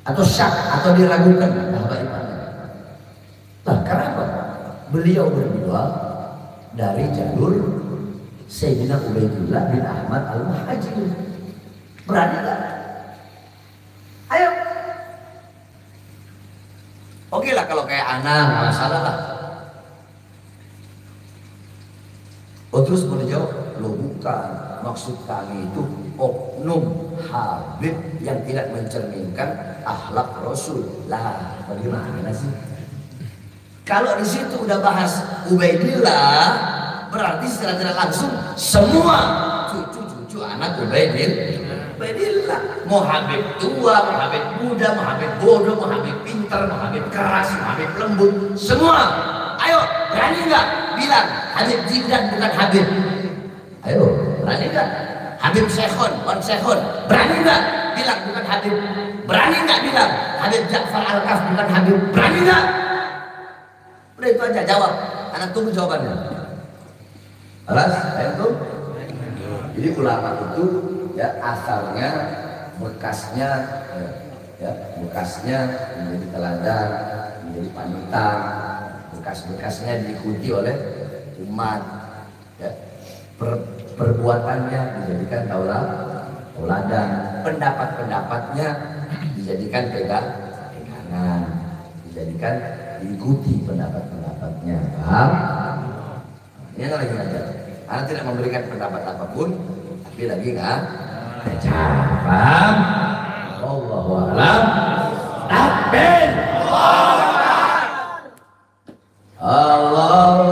atau syak atau diragukan apa imannya. Nah, kenapa? Beliau berdua dari jalur Sayyidina Ubaidillah bin Ahmad al-Muhajir. Berani nggak? Ayo. Oke lah kalau kayak anak masalah lah. Oh terus mau dijawab, lo bukan maksud kami itu oknum Habib yang tidak mencerminkan akhlak Rasul. Lah, bagaimana sih? Kalau di situ udah bahas Ubaidillah, berarti secara tidak langsung semua cucu-cucu anak Ubaidillah. Ubaidillah. Mau Habib tua, mau Habib muda, mau Habib bodoh, mau Habib pintar, mau Habib keras, mau Habib lembut, semua. Ayo, berani nggak bilang Habib Jibran bukan Habib? Ayo, berani nggak? Habib Syekhon, Wan Syekhon, berani nggak bilang bukan Habib? Berani nggak bilang Habib Ja'far Al-Kaf bukan Habib? Berani nggak? Udah itu aja jawab. Anak tunggu jawabannya. Alas, tuh. Jadi ulama itu ya asalnya bekasnya ya, ya bekasnya menjadi teladan, menjadi panutan, bekas-bekasnya diikuti oleh umat. Ya. Perbuatannya dijadikan taulah tauladan, pendapat-pendapatnya dijadikan pegang pegangan, dijadikan diikuti pendapat-pendapatnya. Paham? Ini kan lagi ngajar. Anak tidak memberikan pendapat apa pun, tapi lagi nggak ngajar. Paham? Allahu a'lam. Takbir. Allah